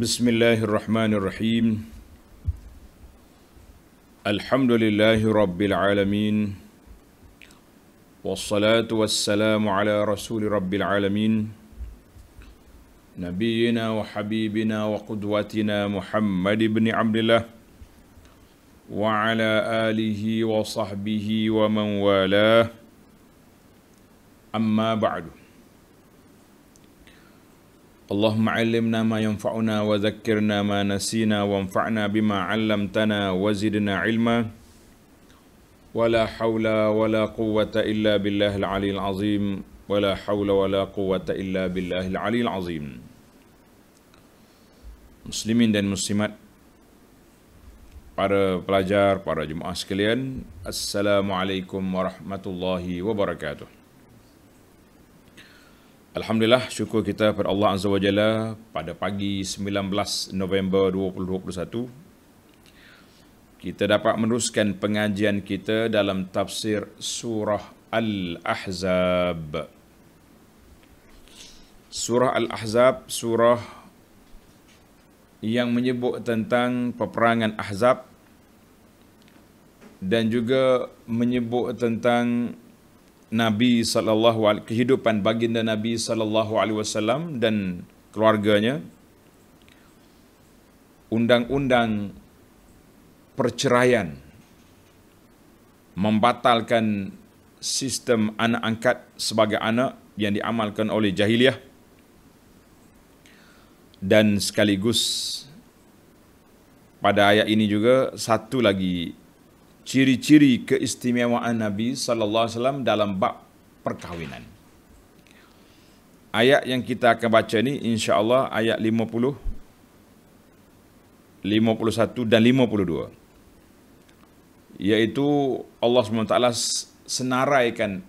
بسم الله الرحمن الرحيم. الحمد لله رب العالمين. والصلاة والسلام على رسول رب العالمين. نبينا وحبيبنا وقدوتنا محمد بن عبد الله. وعلى آله وصحبه ومن والاه. أما بعد. اللهم علمنا ما ينفعنا وذكرنا ما نسينا وانفعنا بما علمتنا وزدنا علما ولا حول ولا قوة إلا بالله العلي العظيم ولا حول ولا قوة إلا بالله العلي العظيم Muslimin dan Muslimat Para pelajar, para jemaah sekalian Assalamualaikum warahmatullahi wabarakatuh Alhamdulillah syukur kita kepada Allah Azza wa Jalla pada pagi 19 November 2021 kita dapat meneruskan pengajian kita dalam tafsir surah Al-Ahzab. Surah Al-Ahzab surah yang menyebut tentang peperangan Ahzab dan juga menyebut tentang Nabi sallallahu alaihi kehidupan baginda Nabi sallallahu alaihi wasallam dan keluarganya undang-undang perceraian membatalkan sistem anak angkat sebagai anak yang diamalkan oleh jahiliah dan sekaligus pada ayat ini juga satu lagi ciri-ciri keistimewaan Nabi sallallahu alaihi wasallam dalam bab perkahwinan. Ayat yang kita akan baca ni insya-Allah ayat 50 51 dan 52 iaitu Allah SWT senaraikan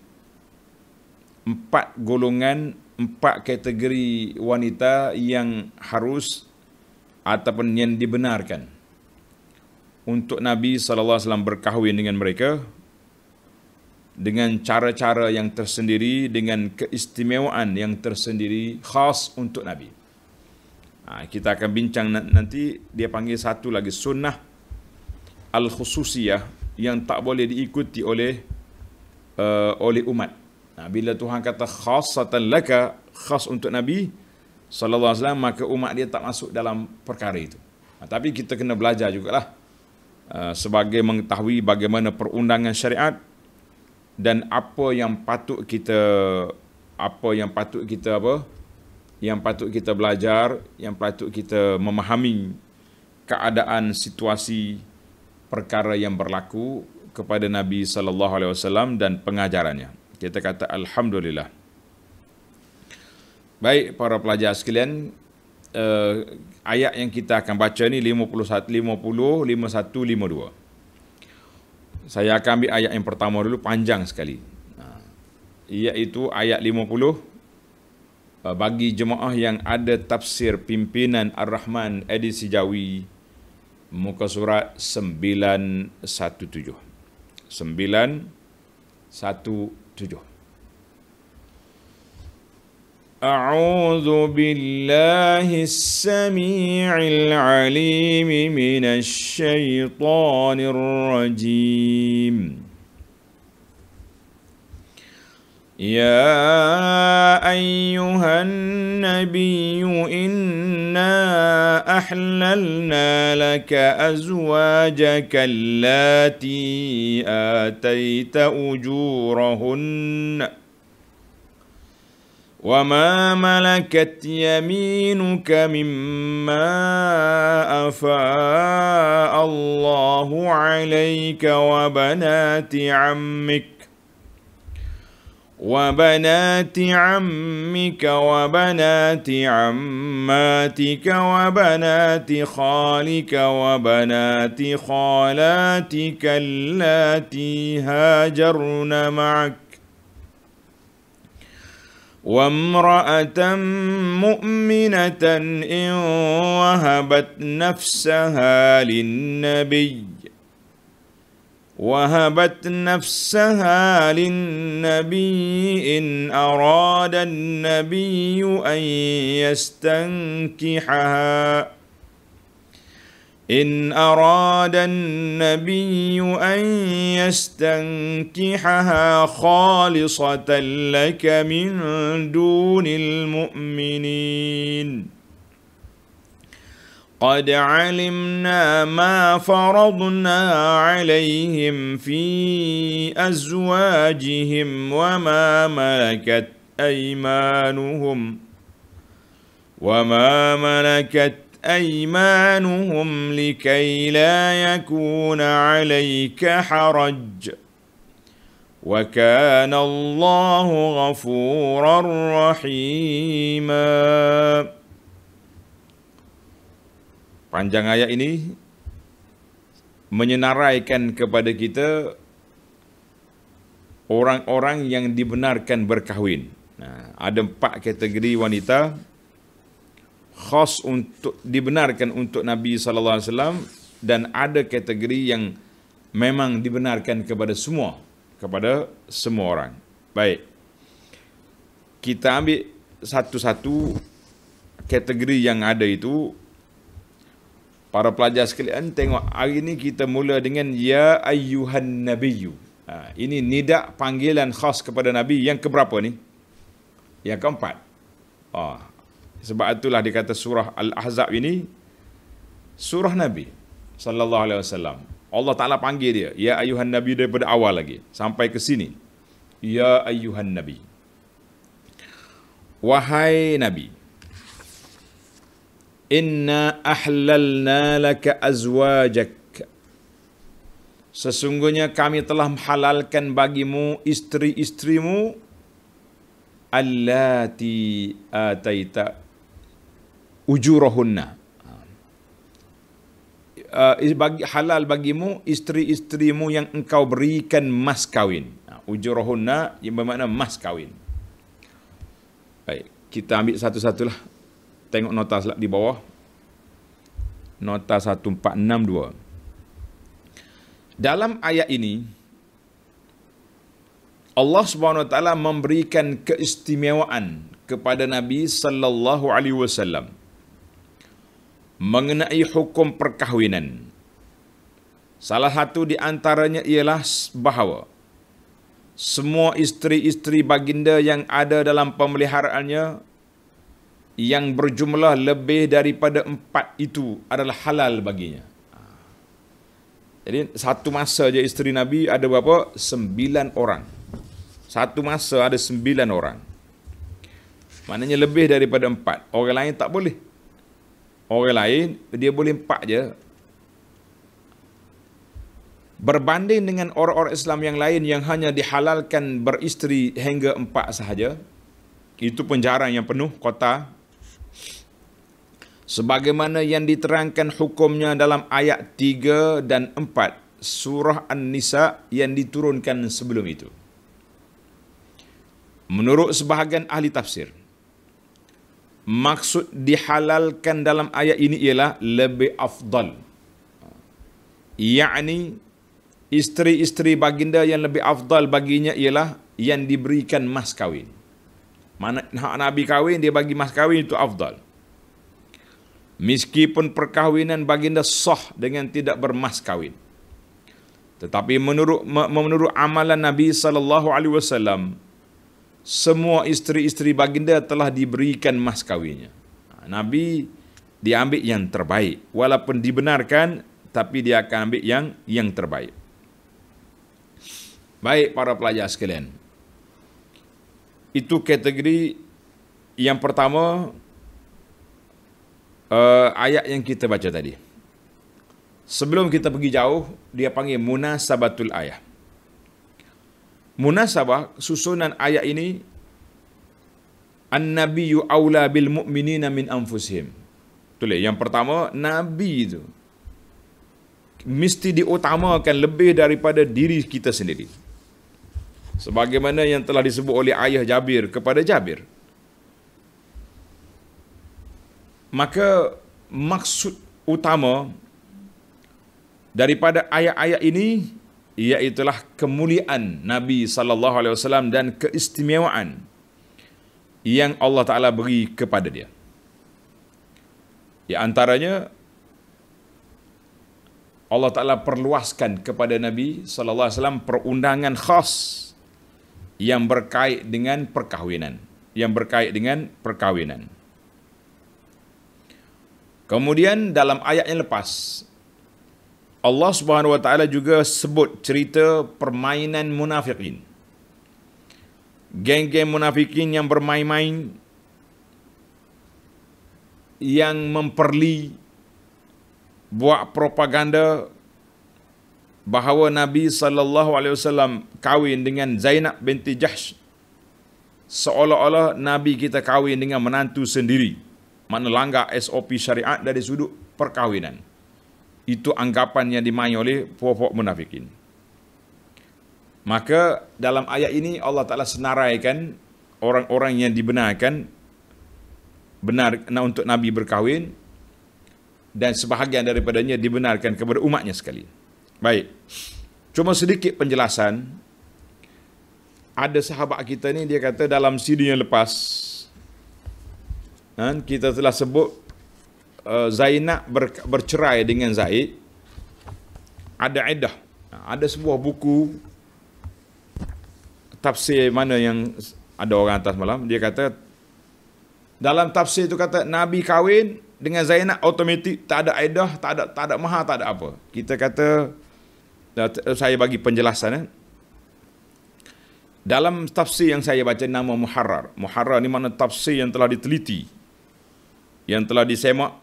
empat golongan, empat kategori wanita yang harus ataupun yang dibenarkan untuk Nabi SAW berkahwin dengan mereka dengan cara-cara yang tersendiri, dengan keistimewaan yang tersendiri khas untuk Nabi. Ha, kita akan bincang nanti, dia panggil satu lagi sunnah al-khususiyah yang tak boleh diikuti oleh uh, oleh umat. Nah, bila Tuhan kata khasatan laka, khas untuk Nabi sallallahu alaihi wasallam, maka umat dia tak masuk dalam perkara itu. Nah, tapi kita kena belajar jugalah sebagai mengetahui bagaimana perundangan syariat dan apa yang patut kita apa yang patut kita apa yang patut kita belajar, yang patut kita memahami keadaan situasi perkara yang berlaku kepada Nabi sallallahu alaihi wasallam dan pengajarannya. Kita kata alhamdulillah. Baik para pelajar sekalian, uh, ayat yang kita akan baca ni 51 50 51 52. Saya akan ambil ayat yang pertama dulu panjang sekali. Ha. Iaitu ayat 50 bagi jemaah yang ada tafsir pimpinan Ar-Rahman edisi Jawi muka surat 917 917 أعوذ بالله السميع العليم من الشيطان الرجيم. يا أيها النبي إنا أحللنا لك أزواجك اللاتي آتيت أجورهن وما ملكت يمينك مما أفاء الله عليك وبنات عمك وبنات عمك وبنات عماتك وبنات خالك وبنات خالاتك اللاتي هاجرن معك وامرأة مؤمنة إن وهبت نفسها للنبي وهبت نفسها للنبي إن أراد النبي أن يستنكحها. إن أراد النبي أن يستنكحها خالصة لك من دون المؤمنين. قد علمنا ما فرضنا عليهم في أزواجهم وما ملكت أيمانهم وما ملكت أيمانهم لكي لا يكون عليك حرج وكان الله غفورا رحيما Panjang ayat ini menyenaraikan kepada kita orang-orang yang dibenarkan berkahwin. Nah, ada empat kategori wanita khas untuk dibenarkan untuk Nabi sallallahu alaihi wasallam dan ada kategori yang memang dibenarkan kepada semua kepada semua orang. Baik. Kita ambil satu-satu kategori yang ada itu Para pelajar sekalian tengok hari ini kita mula dengan ya ayyuhan nabiyyu. Ha, ini nida panggilan khas kepada nabi yang keberapa ni? Yang keempat. Ha, sebab itulah dikata surah Al-Ahzab ini surah nabi sallallahu alaihi wasallam. Allah Taala panggil dia ya ayyuhan nabi daripada awal lagi sampai ke sini. Ya ayyuhan nabi. Wahai nabi inna ahlalna laka azwajak sesungguhnya kami telah menghalalkan bagimu isteri-isterimu allati ataita ujurahunna. Uh, bagi, halal bagimu isteri-isterimu yang engkau berikan mas kawin uh, ujurahunna yang bermakna mas kawin baik kita ambil satu-satulah. Tengok nota di bawah. Nota 1462 dalam ayat ini Allah Subhanahu wa taala memberikan keistimewaan kepada Nabi sallallahu alaihi wasallam mengenai hukum perkahwinan salah satu di antaranya ialah bahawa semua isteri-isteri baginda yang ada dalam pemeliharaannya yang berjumlah lebih daripada empat itu adalah halal baginya. Jadi satu masa je isteri Nabi ada berapa? Sembilan orang. Satu masa ada sembilan orang. Maknanya lebih daripada empat. Orang lain tak boleh. Orang lain dia boleh empat je. Berbanding dengan orang-orang Islam yang lain yang hanya dihalalkan beristeri hingga empat sahaja. Itu pun jarang yang penuh kota sebagaimana yang diterangkan hukumnya dalam ayat 3 dan 4 surah An-Nisa yang diturunkan sebelum itu. Menurut sebahagian ahli tafsir, maksud dihalalkan dalam ayat ini ialah lebih afdal. Yakni isteri-isteri baginda yang lebih afdal baginya ialah yang diberikan mas kawin. Mana hak Nabi kawin dia bagi mas kawin itu afdal. Meskipun perkahwinan baginda sah dengan tidak bermas kawin. Tetapi menurut menurut amalan Nabi sallallahu alaihi wasallam semua isteri-isteri baginda telah diberikan mas kawinnya. Ha, Nabi diambil yang terbaik walaupun dibenarkan tapi dia akan ambil yang yang terbaik. Baik para pelajar sekalian. Itu kategori yang pertama uh, ayat yang kita baca tadi. Sebelum kita pergi jauh, dia panggil munasabatul ayat. Munasabah susunan ayat ini An-nabiyyu aula bil mu'minina min anfusihim. Tulis yang pertama nabi itu mesti diutamakan lebih daripada diri kita sendiri. Sebagaimana yang telah disebut oleh ayah Jabir kepada Jabir. maka maksud utama daripada ayat-ayat ini iaitulah kemuliaan Nabi sallallahu alaihi wasallam dan keistimewaan yang Allah Taala beri kepada dia. Di antaranya Allah Taala perluaskan kepada Nabi sallallahu alaihi wasallam perundangan khas yang berkait dengan perkahwinan, yang berkait dengan perkahwinan. Kemudian dalam ayat yang lepas Allah Subhanahu wa taala juga sebut cerita permainan munafikin. Geng-geng munafikin yang bermain-main yang memperli buat propaganda bahawa Nabi sallallahu alaihi wasallam kahwin dengan Zainab binti Jahsh. Seolah-olah Nabi kita kahwin dengan menantu sendiri. Makna langgar SOP syariat dari sudut perkahwinan itu anggapan yang dimain oleh puak-puak munafikin maka dalam ayat ini Allah Taala senaraikan orang-orang yang dibenarkan benar untuk Nabi berkahwin dan sebahagian daripadanya dibenarkan kepada umatnya sekali. Baik. Cuma sedikit penjelasan. Ada sahabat kita ni dia kata dalam CD yang lepas kan, kita telah sebut uh, Zainab ber, bercerai dengan Zaid ada iddah. Ada sebuah buku tafsir mana yang ada orang atas malam dia kata dalam tafsir itu kata Nabi kahwin dengan Zainab automatik tak ada aidah, tak ada tak ada mahar, tak ada apa. Kita kata saya bagi penjelasan eh. Dalam tafsir yang saya baca nama Muharrar. Muharrar ni mana tafsir yang telah diteliti. Yang telah disemak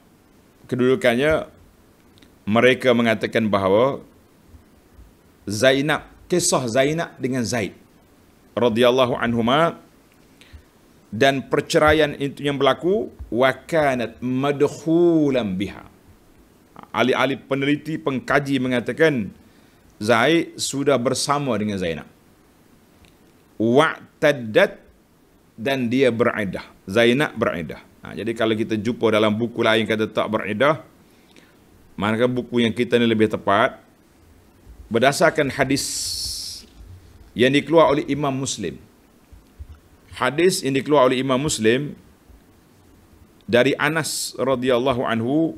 kedudukannya mereka mengatakan bahawa Zainab, kisah Zainab dengan Zaid radhiyallahu anhuma dan perceraian itu yang berlaku wa kanat madkhulan biha. Ahli-ahli peneliti pengkaji mengatakan Zaid sudah bersama dengan Zainab. Wa taddat dan dia beriddah Zainab beriddah ha, jadi kalau kita jumpa dalam buku lain kata tak beriddah maka buku yang kita ni lebih tepat berdasarkan hadis yang dikeluar oleh Imam Muslim. Hadis yang dikeluar oleh Imam Muslim dari Anas radhiyallahu anhu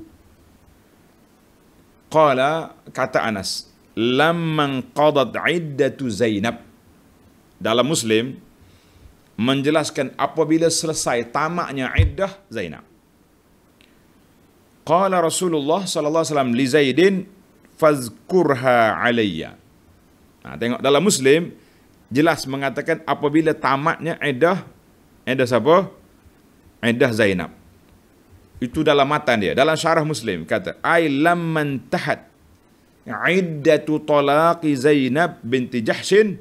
qala kata Anas lamman qadat iddatu Zainab. Dalam Muslim menjelaskan apabila selesai tamaknya iddah Zainab qala Rasulullah sallallahu alaihi wasallam li Zaidin fazkurha alayya nah tengok dalam Muslim jelas mengatakan apabila tamatnya iddah iddah siapa? Iddah Zainab. Itu dalam matan dia. Dalam syarah Muslim kata ai lamman tahat iddatu talaqi Zainab binti Jahshin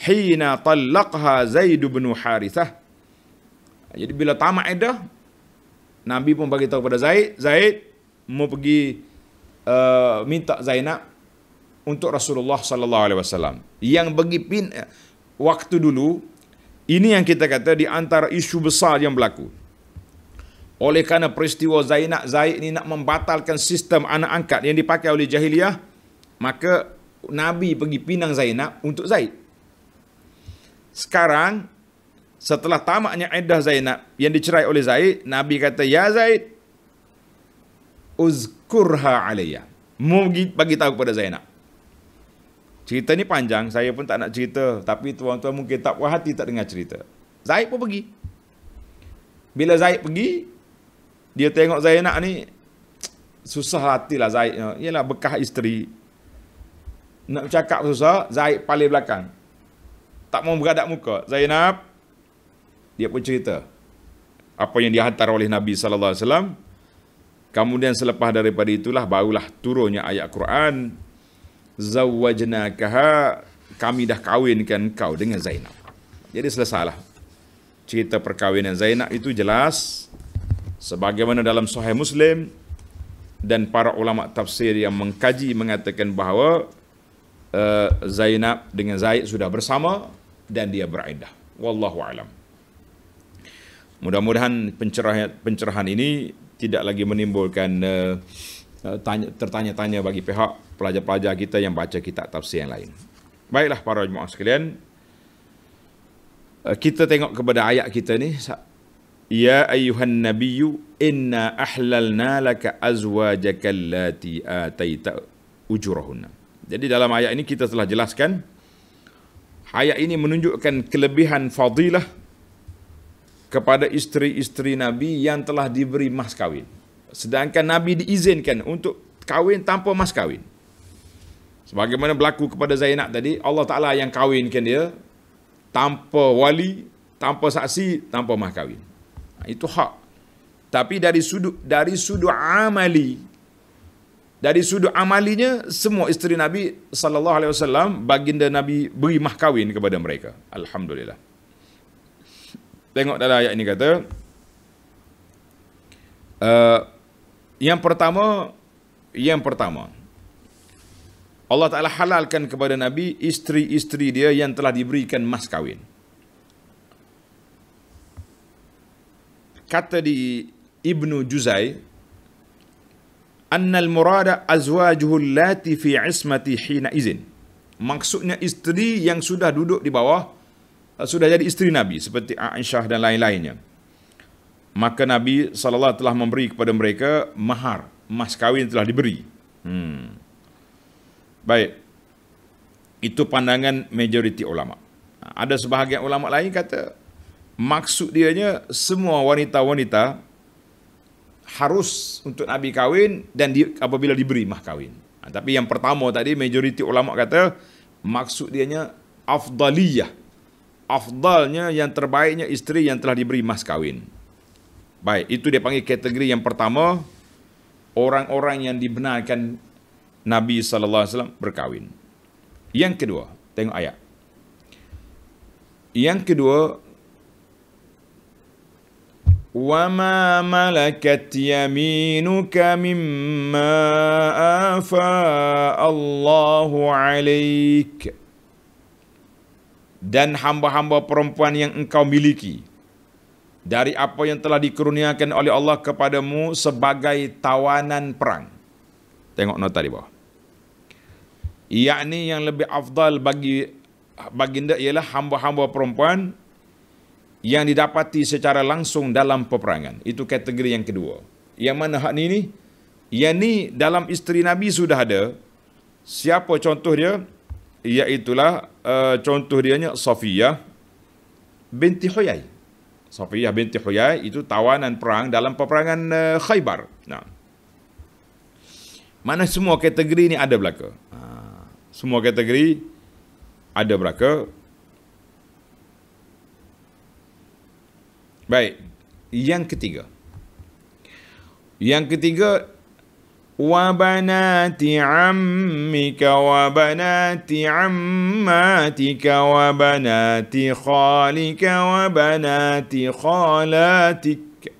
hina talaqha Zaid bin Harithah. Jadi bila tamat iddah Nabi pun bagi tahu pada Zaid, Zaid mau pergi uh, minta Zainab untuk Rasulullah sallallahu alaihi wasallam. Yang bagi pin waktu dulu ini yang kita kata di antara isu besar yang berlaku. Oleh kerana peristiwa Zainab Zaid ini nak membatalkan sistem anak angkat yang dipakai oleh jahiliyah, maka Nabi pergi pinang Zainab untuk Zaid. Sekarang setelah tamatnya iddah Zainab yang dicerai oleh Zaid, Nabi kata, "Ya Zaid, uzkurha alayya." Mau bagi tahu kepada Zainab. Cerita ni panjang, saya pun tak nak cerita. Tapi tuan-tuan mungkin tak puas hati tak dengar cerita. Zaid pun pergi. Bila Zaid pergi, dia tengok Zainab ni, susah hatilah Zaid. Ialah bekah isteri. Nak bercakap susah, Zaid paling belakang. Tak mau beradak muka. Zainab, dia pun cerita. Apa yang dihantar oleh Nabi SAW. Kemudian selepas daripada itulah, barulah turunnya ayat Quran zawajnakaha kami dah kahwinkan kau dengan Zainab. Jadi selesailah. Cerita perkahwinan Zainab itu jelas sebagaimana dalam Sahih Muslim dan para ulama tafsir yang mengkaji mengatakan bahawa uh, Zainab dengan Zaid sudah bersama dan dia beriddah. Wallahu alam. Mudah-mudahan pencerahan pencerahan ini tidak lagi menimbulkan uh, tanya, tertanya-tanya bagi pihak pelajar-pelajar kita yang baca kitab tafsir yang lain. Baiklah para jemaah sekalian. Eh, kita tengok kepada ayat kita ni. Ya ayuhan nabiyyu inna ahlalna laka azwajaka allati ataita ujurahunna. Jadi dalam ayat ini kita telah jelaskan ayat ini menunjukkan kelebihan fadilah kepada isteri-isteri Nabi yang telah diberi mas kahwin. Sedangkan Nabi diizinkan untuk kahwin tanpa mas kahwin. Sebagaimana berlaku kepada Zainab tadi, Allah Ta'ala yang kahwinkan dia tanpa wali, tanpa saksi, tanpa mas kahwin. Itu hak. Tapi dari sudut dari sudut amali dari sudut amalinya semua isteri Nabi sallallahu alaihi wasallam baginda Nabi beri mahkawin kepada mereka. Alhamdulillah. Tengok dalam ayat ini kata uh, yang pertama yang pertama Allah Taala halalkan kepada Nabi isteri-isteri dia yang telah diberikan mas kawin. Kata di Ibnu Juzai annal murada azwajuhu allati fi ismati hina izin. Maksudnya isteri yang sudah duduk di bawah uh, sudah jadi isteri Nabi seperti Aisyah dan lain-lainnya. Maka Nabi sallallahu telah memberi kepada mereka mahar, mas kawin telah diberi. Hmm. Baik. Itu pandangan majoriti ulama. Ada sebahagian ulama lain kata maksud dianya semua wanita-wanita harus untuk Nabi kahwin dan di, apabila diberi mah kahwin. Ha, tapi yang pertama tadi majoriti ulama kata maksud dianya afdaliyah. Afdalnya yang terbaiknya isteri yang telah diberi mas kahwin. Baik, itu dia panggil kategori yang pertama orang-orang yang dibenarkan Nabi sallallahu alaihi wasallam berkahwin. Yang kedua, tengok ayat. Yang kedua, وما ملكت يمينك مما آفاء الله عليك dan hamba-hamba perempuan yang engkau miliki dari apa yang telah dikurniakan oleh Allah kepadamu sebagai tawanan perang. Tengok nota di bawah. Yakni yang lebih afdal bagi baginda ialah hamba-hamba perempuan yang didapati secara langsung dalam peperangan. Itu kategori yang kedua. Yang mana hak ni ni? Yang ni dalam isteri Nabi sudah ada. Siapa contoh dia? Iaitulah uh, contoh dia Sofia binti Huyai. Sofia binti Huyai itu tawanan perang dalam peperangan uh, Khaybar. Nah. Mana semua kategori ni ada belaka? Ha. Semua kategori ada belaka. Baik. Yang ketiga. Yang ketiga وبنات عمك وبنات عماتك وبنات خالك وبنات خالاتك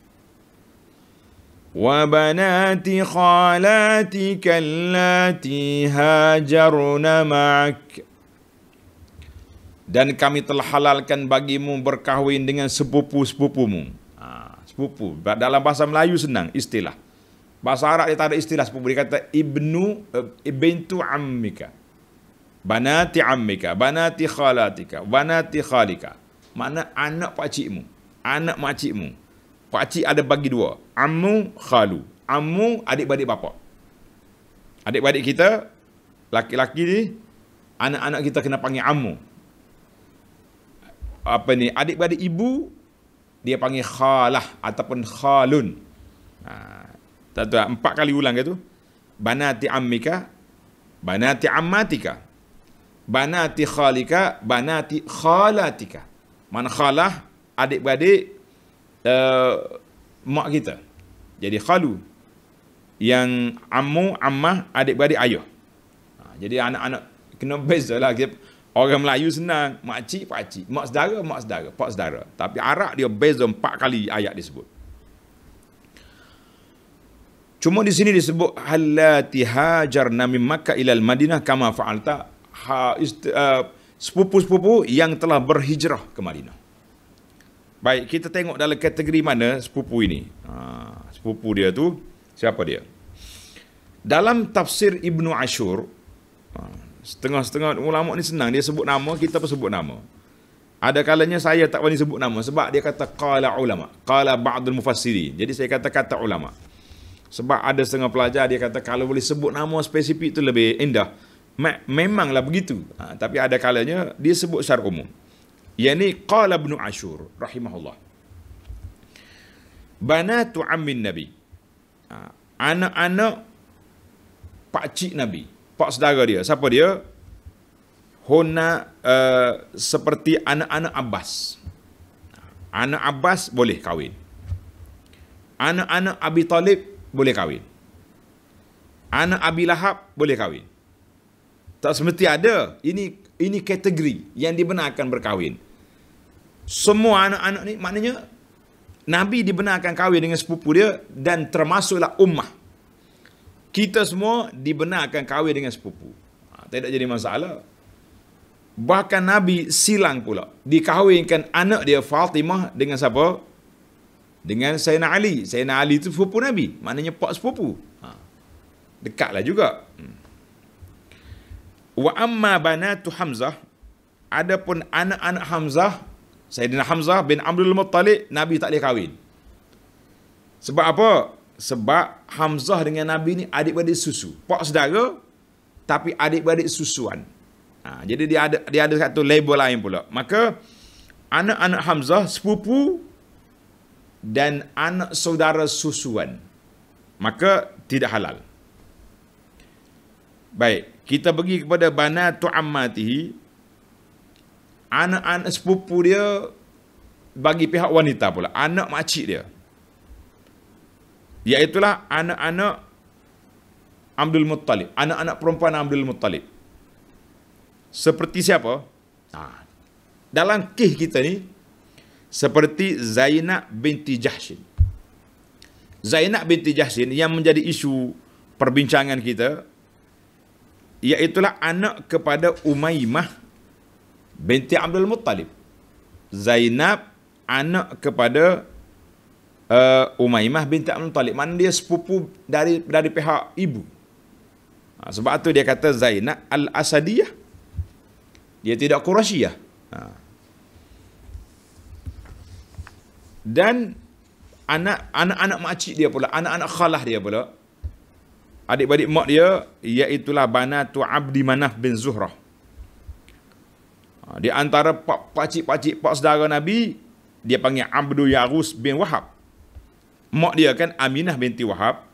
وبنات خالاتك اللاتي هاجرن معك dan kami telah halalkan bagimu berkahwin dengan sepupu-sepupumu. Ha, sepupu. Dalam bahasa Melayu senang istilah. Bahasa Arab dia tak ada istilah sepupu. Dia kata ibnu, ibintu ammika. Banati ammika. Banati khalatika. Banati khalika. Mana anak pakcikmu. Anak makcikmu. Pakcik ada bagi dua. Ammu, khalu. Ammu, adik-beradik bapa. Adik-beradik kita, laki-laki ni, anak-anak kita kena panggil ammu apa ni adik-beradik ibu dia panggil khalah ataupun khalun. Ha, tak tahu empat kali ulang ke tu. Banati ammika, banati ammatika, banati khalika, banati khalatika. Mana khalah adik-beradik uh, mak kita. Jadi khalu. Yang ammu, ammah, adik-beradik ayah. Ha, jadi anak-anak kena beza lah. Orang Melayu senang, makcik, pakcik. Mak saudara, mak saudara, pak saudara. Tapi Arab dia beza empat kali ayat disebut. Cuma di sini disebut halati hajarna min Makkah ila Madinah kama fa'alta ha, uh, sepupu-sepupu yang telah berhijrah ke Madinah. Baik, kita tengok dalam kategori mana sepupu ini. Ha, sepupu dia tu siapa dia? Dalam tafsir Ibnu Ashur, ha, Setengah-setengah ulama ni senang dia sebut nama kita pun sebut nama. Ada kalanya saya tak berani sebut nama sebab dia kata qala ulama, qala ba'dul mufassirin. Jadi saya kata kata ulama. Sebab ada setengah pelajar dia kata kalau boleh sebut nama spesifik tu lebih indah. Memanglah begitu. Ha, tapi ada kalanya dia sebut secara umum. Yang ni qala Ibn Ashur rahimahullah. Banatu ammin Nabi. Ha, anak-anak pak cik Nabi, pak saudara dia. Siapa dia? Hona uh, seperti anak-anak Abbas. Anak Abbas boleh kahwin. Anak-anak Abi Talib boleh kahwin. Anak Abi Lahab boleh kahwin. Tak semesti ada. Ini ini kategori yang dibenarkan berkahwin. Semua anak-anak ni maknanya Nabi dibenarkan kahwin dengan sepupu dia dan termasuklah ummah. Kita semua dibenarkan kahwin dengan sepupu. Ha, tidak jadi masalah. Bahkan Nabi silang pula. Dikahwinkan anak dia Fatimah dengan siapa? dengan Sayyidina Ali. Sayyidina Ali itu sepupu Nabi. Maknanya pak sepupu. Ha. Dekatlah juga. Hmm. Wa amma banatu Hamzah. Adapun anak-anak Hamzah. Sayyidina Hamzah bin Abdul Muttalib. Nabi tak boleh kahwin. Sebab apa? Sebab Hamzah dengan Nabi ni adik-beradik susu. Pak saudara. Tapi adik-beradik susuan. Ha, jadi dia ada dia ada satu label lain pula. Maka anak-anak Hamzah sepupu dan anak saudara susuan maka tidak halal baik kita pergi kepada banatu ammatihi anak-anak sepupu dia bagi pihak wanita pula anak makcik dia iaitulah anak-anak Abdul Muttalib anak-anak perempuan Abdul Muttalib seperti siapa ha. dalam kih kita ni seperti Zainab binti Jahshin. Zainab binti Jahshin yang menjadi isu perbincangan kita iaitulah anak kepada Umaymah binti Abdul Muttalib. Zainab anak kepada uh, Umaymah binti Abdul Muttalib. Mana dia sepupu dari dari pihak ibu. Ha, sebab tu dia kata Zainab Al-Asadiyah. Dia tidak Quraisyah. Ha dan anak anak-anak makcik dia pula anak-anak khalah dia pula adik-beradik mak dia iaitu banatu Abdi Manaf bin Zuhrah ha, di antara pakcik-pakcik pak saudara Nabi dia panggil Abdul Yarus bin Wahab mak dia kan Aminah binti Wahab.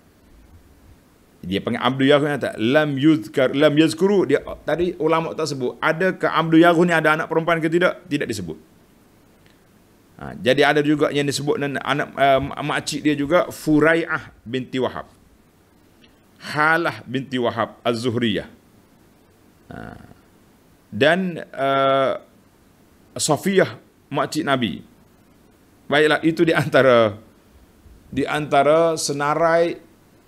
Dia panggil Abdul Yarus kata lam yuzkar lam yazkuru. Dia tadi ulama tak sebut. Ada ke Abdul Yarus ni ada anak perempuan ke tidak? Tidak disebut. Ha, jadi ada juga yang disebut dan anak uh, makcik dia juga Furai'ah binti Wahab. Halah binti Wahab Az-Zuhriyah. Ha, dan uh, Safiyah makcik Nabi. Baiklah itu di antara di antara senarai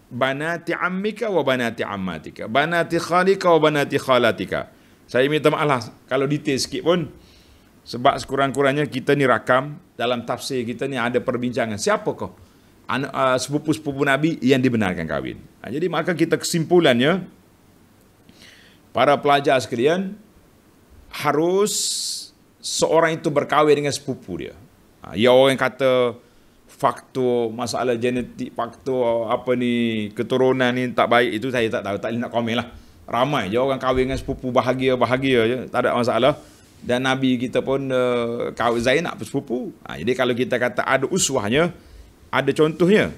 banati ammika wa banati ammatika. Banati khalika wa banati khalatika. Saya minta maaf lah kalau detail sikit pun sebab sekurang-kurangnya kita ni rakam dalam tafsir kita ni ada perbincangan. Siapa kau? Anak uh, sepupu-sepupu Nabi yang dibenarkan kahwin. Ha, jadi maka kita kesimpulannya para pelajar sekalian harus seorang itu berkahwin dengan sepupu dia. Ha, ya orang kata faktor masalah genetik, faktor apa ni keturunan ni tak baik itu saya tak tahu, tak boleh nak komen lah. Ramai je orang kahwin dengan sepupu bahagia-bahagia je, tak ada masalah dan Nabi kita pun uh, kawin Zainab sepupu. Ha, jadi kalau kita kata ada uswahnya, ada contohnya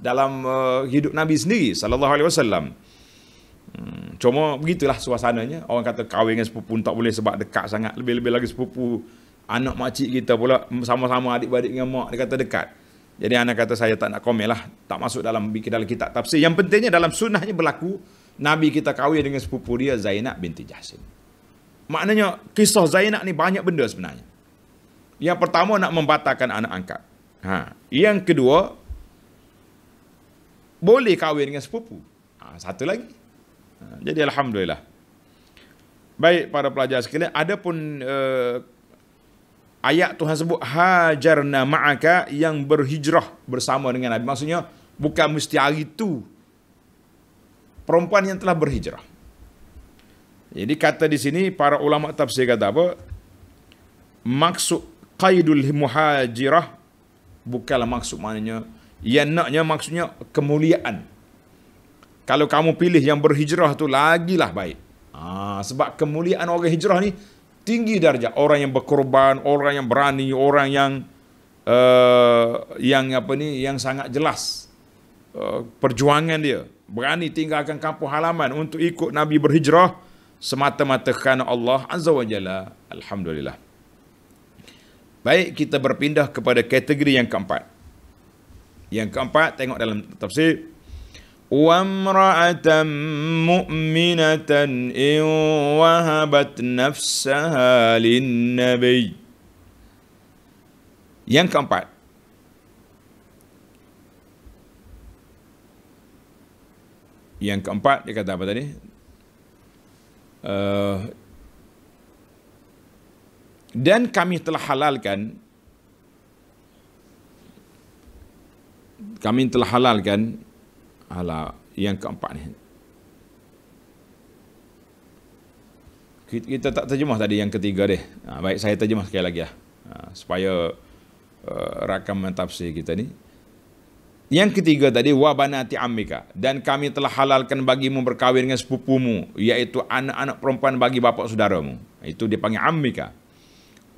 dalam uh, hidup Nabi sendiri sallallahu alaihi wasallam. Hmm, cuma begitulah suasananya. Orang kata kahwin dengan sepupu tak boleh sebab dekat sangat. Lebih-lebih lagi sepupu anak makcik kita pula sama-sama adik-beradik dengan mak dia kata dekat. Jadi anak kata saya tak nak komen lah. Tak masuk dalam dalam kitab tafsir. Yang pentingnya dalam sunnahnya berlaku Nabi kita kahwin dengan sepupu dia Zainab binti Jahsin. Maknanya kisah Zainab ni banyak benda sebenarnya. Yang pertama nak membatalkan anak angkat. Ha. Yang kedua, boleh kahwin dengan sepupu. Ha. Satu lagi. Ha. Jadi Alhamdulillah. Baik para pelajar sekalian, ada pun uh, ayat Tuhan sebut hajarna ma'aka yang berhijrah bersama dengan Nabi. Maksudnya bukan mesti hari itu perempuan yang telah berhijrah. Jadi kata di sini para ulama tafsir kata apa? Maksud qaidul muhajirah bukanlah maksud maknanya Yang naknya maksudnya kemuliaan. Kalau kamu pilih yang berhijrah tu lagilah baik. Ha, sebab kemuliaan orang hijrah ni tinggi darjah. Orang yang berkorban, orang yang berani, orang yang uh, yang apa ni, yang sangat jelas uh, perjuangan dia. Berani tinggalkan kampung halaman untuk ikut Nabi berhijrah semata-mata kerana Allah Azza wa Jalla. Alhamdulillah. Baik, kita berpindah kepada kategori yang keempat. Yang keempat, tengok dalam tafsir. وامرأة مؤمنة إن وهبت نفسها للنبي Yang keempat Yang keempat dia kata apa tadi? Uh, dan kami telah halalkan kami telah halalkan ala yang keempat ni. Kita tak terjemah tadi yang ketiga deh. Ha, baik saya terjemah sekali lagi ya. Ha, supaya uh, rakaman tafsir kita ni. Yang ketiga tadi wa banati ammika dan kami telah halalkan bagimu berkahwin dengan sepupumu iaitu anak-anak perempuan bagi bapa saudaramu. Itu dipanggil ammika.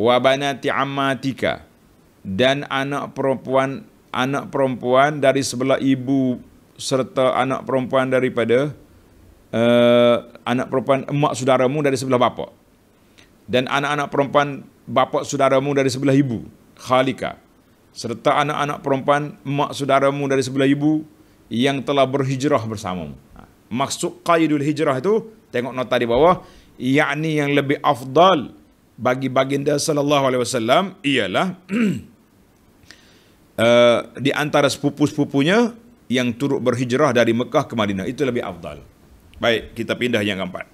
Wa banati ammatika dan anak perempuan anak perempuan dari sebelah ibu serta anak perempuan daripada uh, anak perempuan emak saudaramu dari sebelah bapa. Dan anak-anak perempuan bapa saudaramu dari sebelah ibu khalika. Serta anak-anak perempuan emak saudaramu dari sebelah ibu yang telah berhijrah bersamamu. Ha, maksud qaidul hijrah itu tengok nota di bawah yakni yang lebih afdal bagi baginda sallallahu alaihi wasallam ialah uh, di antara sepupu-sepupunya yang turut berhijrah dari Mekah ke Madinah itu lebih afdal. Baik, kita pindah yang keempat.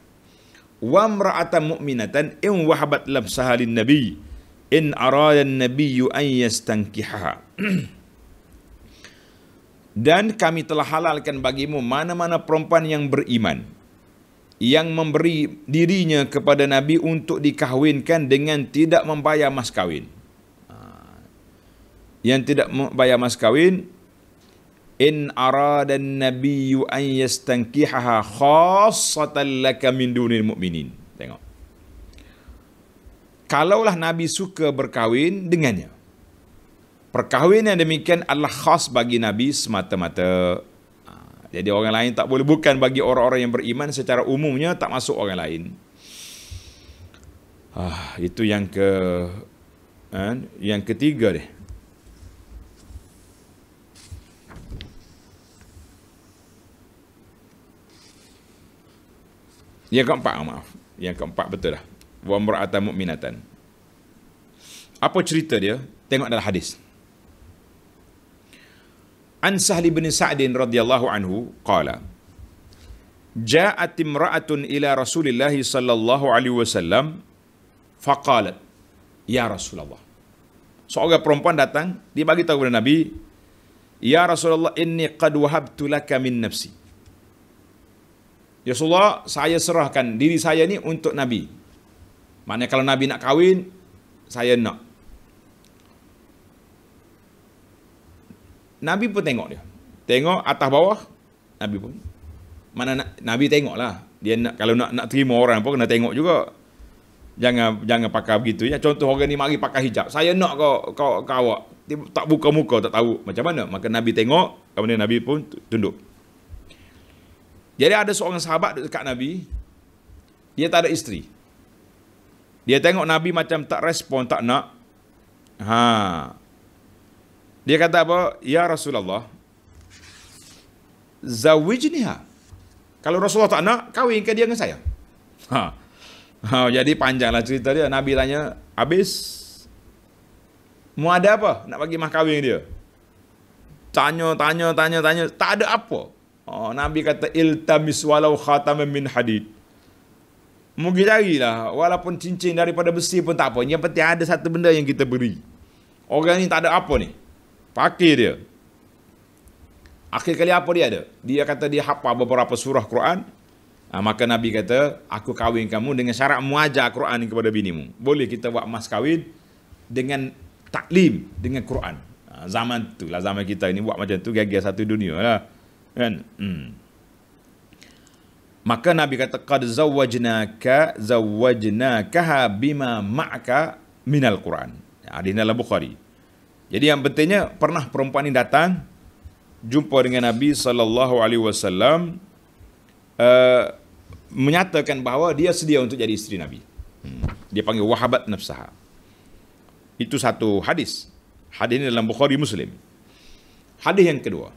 Wa mra'atan mu'minatan in wahabat labsaha lin nabi in arada an-nabiyyu an yastankihaha. Dan kami telah halalkan bagimu mana-mana perempuan yang beriman yang memberi dirinya kepada Nabi untuk dikahwinkan dengan tidak membayar mas kawin. Ha. Yang tidak membayar mas kawin, in arada an-nabiy an yastankihaha khassatan laka min dunil mu'minin. Tengok. Kalaulah nabi suka berkahwin dengannya. Perkahwinan demikian adalah khas bagi nabi semata-mata. Ha, jadi orang lain tak boleh bukan bagi orang-orang yang beriman secara umumnya tak masuk orang lain. Ah itu yang ke eh, yang ketiga deh Yang keempat, oh, maaf. Yang keempat betul lah. Wa mura'atan mu'minatan. Apa cerita dia? Tengok dalam hadis. An Sahli bin Sa'din radhiyallahu anhu qala Ja'at imra'atun ila Rasulillah sallallahu alaihi wasallam faqalat Ya Rasulullah Seorang perempuan datang dia bagi tahu kepada Nabi Ya Rasulullah inni qad wahabtu laka min nafsi Ya Rasulullah, saya serahkan diri saya ni untuk Nabi. Maknanya kalau Nabi nak kahwin, saya nak. Nabi pun tengok dia. Tengok atas bawah, Nabi pun. Mana nak, Nabi tengoklah. Dia nak kalau nak nak terima orang pun kena tengok juga. Jangan jangan pakai begitu ya. Contoh orang ni mari pakai hijab. Saya nak kau kau, kau awak. Dia tak buka muka tak tahu macam mana. Maka Nabi tengok, kemudian Nabi pun tunduk. Jadi ada seorang sahabat dekat Nabi, dia tak ada isteri. Dia tengok Nabi macam tak respon, tak nak. Ha. Dia kata apa? Ya Rasulullah, zawijniha. Kalau Rasulullah tak nak, kahwinkan dia dengan saya. Ha. ha. Jadi panjanglah cerita dia. Nabi tanya, habis mau ada apa nak bagi mah kahwin dia? Tanya, tanya, tanya, tanya. Tak ada apa. Oh, Nabi kata iltamis walau khataman min hadid. Mungkin carilah walaupun cincin daripada besi pun tak apa. Yang penting ada satu benda yang kita beri. Orang ni tak ada apa ni. Pakai dia. Akhir kali apa dia ada? Dia kata dia hafal beberapa surah Quran. Ha, maka Nabi kata, aku kahwin kamu dengan syarat muajar Quran kepada binimu. Boleh kita buat mas kahwin dengan taklim, dengan Quran. Ha, zaman tu lah zaman kita ini buat macam tu gagal satu dunia lah. Kan? Hmm. Maka Nabi kata qad zawwajnaka zawwajnaka bima ma'aka minal Quran. Hadis dalam Bukhari. Jadi yang pentingnya pernah perempuan ini datang jumpa dengan Nabi sallallahu alaihi wasallam uh, menyatakan bahawa dia sedia untuk jadi isteri Nabi. Hmm. Dia panggil wahabat nafsaha. Itu satu hadis. Hadis ini dalam Bukhari Muslim. Hadis yang kedua.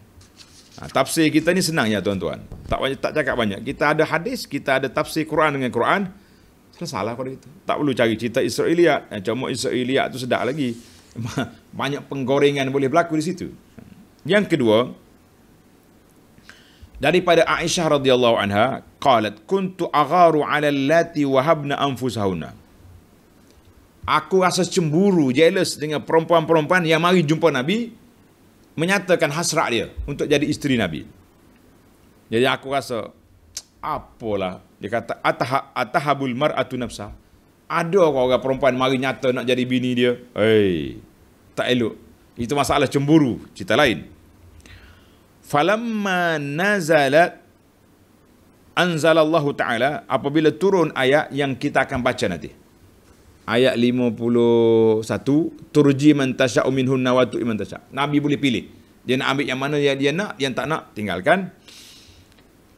Ha, tafsir kita ni senang ya tuan-tuan. Tak banyak tak cakap banyak. Kita ada hadis, kita ada tafsir Quran dengan Quran. Selesailah pada itu. Tak perlu cari cerita Israeliat. Eh, cuma Israeliat tu sedap lagi. Banyak penggorengan boleh berlaku di situ. Yang kedua, daripada Aisyah radhiyallahu anha, qalat kuntu agharu 'ala allati wahabna anfusahunna. Aku rasa cemburu, jealous dengan perempuan-perempuan yang mari jumpa Nabi menyatakan hasrat dia untuk jadi isteri Nabi. Jadi aku rasa apalah dia kata atah atahabul mar'atu nafsa. Ada orang perempuan mari nyata nak jadi bini dia. Hei, tak elok. Itu masalah cemburu, cerita lain. Falamma nazalat anzalallahu taala apabila turun ayat yang kita akan baca nanti ayat 51 turji man tasha'u minhun wa tu'i man tasha' nabi boleh pilih. Dia nak ambil yang mana yang dia nak yang tak nak tinggalkan.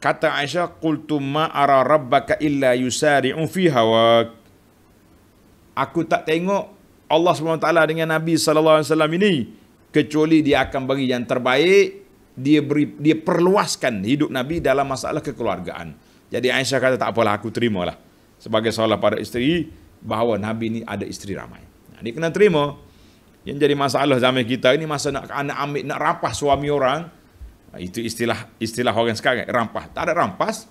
Kata Aisyah qultu ma ara rabbaka illa yusari'u fi hawak. Aku tak tengok Allah SWT dengan Nabi wasallam ini kecuali dia akan bagi yang terbaik dia beri dia perluaskan hidup Nabi dalam masalah kekeluargaan. Jadi Aisyah kata tak apalah aku terimalah. Sebagai seorang para isteri bahawa Nabi ni ada isteri ramai. Dia kena terima. Yang jadi masalah zaman kita ini masa nak anak ambil nak rampas suami orang. Itu istilah istilah orang sekarang rampas. Tak ada rampas.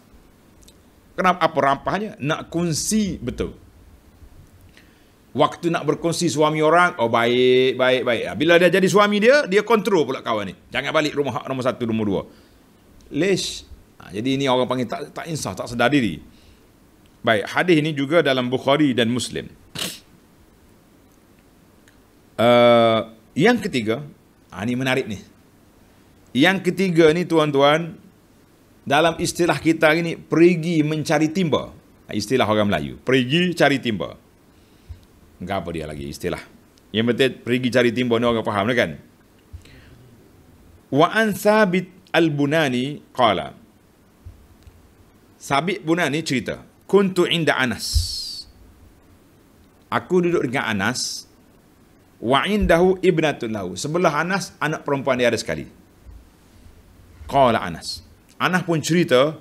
Kenapa apa rampasnya? Nak kongsi betul. Waktu nak berkongsi suami orang, oh baik, baik, baik. Bila dia jadi suami dia, dia kontrol pula kawan ni. Jangan balik rumah nombor satu, nombor dua. Nah, jadi ini orang panggil tak, tak insaf, tak sedar diri. Baik, hadis ini juga dalam Bukhari dan Muslim. Uh, yang ketiga, ah, ini menarik ni. Yang ketiga ni tuan-tuan, dalam istilah kita ini, pergi mencari timba. Istilah orang Melayu, pergi cari timba. Enggak apa dia lagi istilah. Yang penting pergi cari timba ni orang faham kan? Wa an Sabit al-Bunani qala. Sabit Bunani cerita, kuntu inda Anas. Aku duduk dengan Anas wa indahu ibnatul lahu. Sebelah Anas anak perempuan dia ada sekali. Qala Anas. Anas pun cerita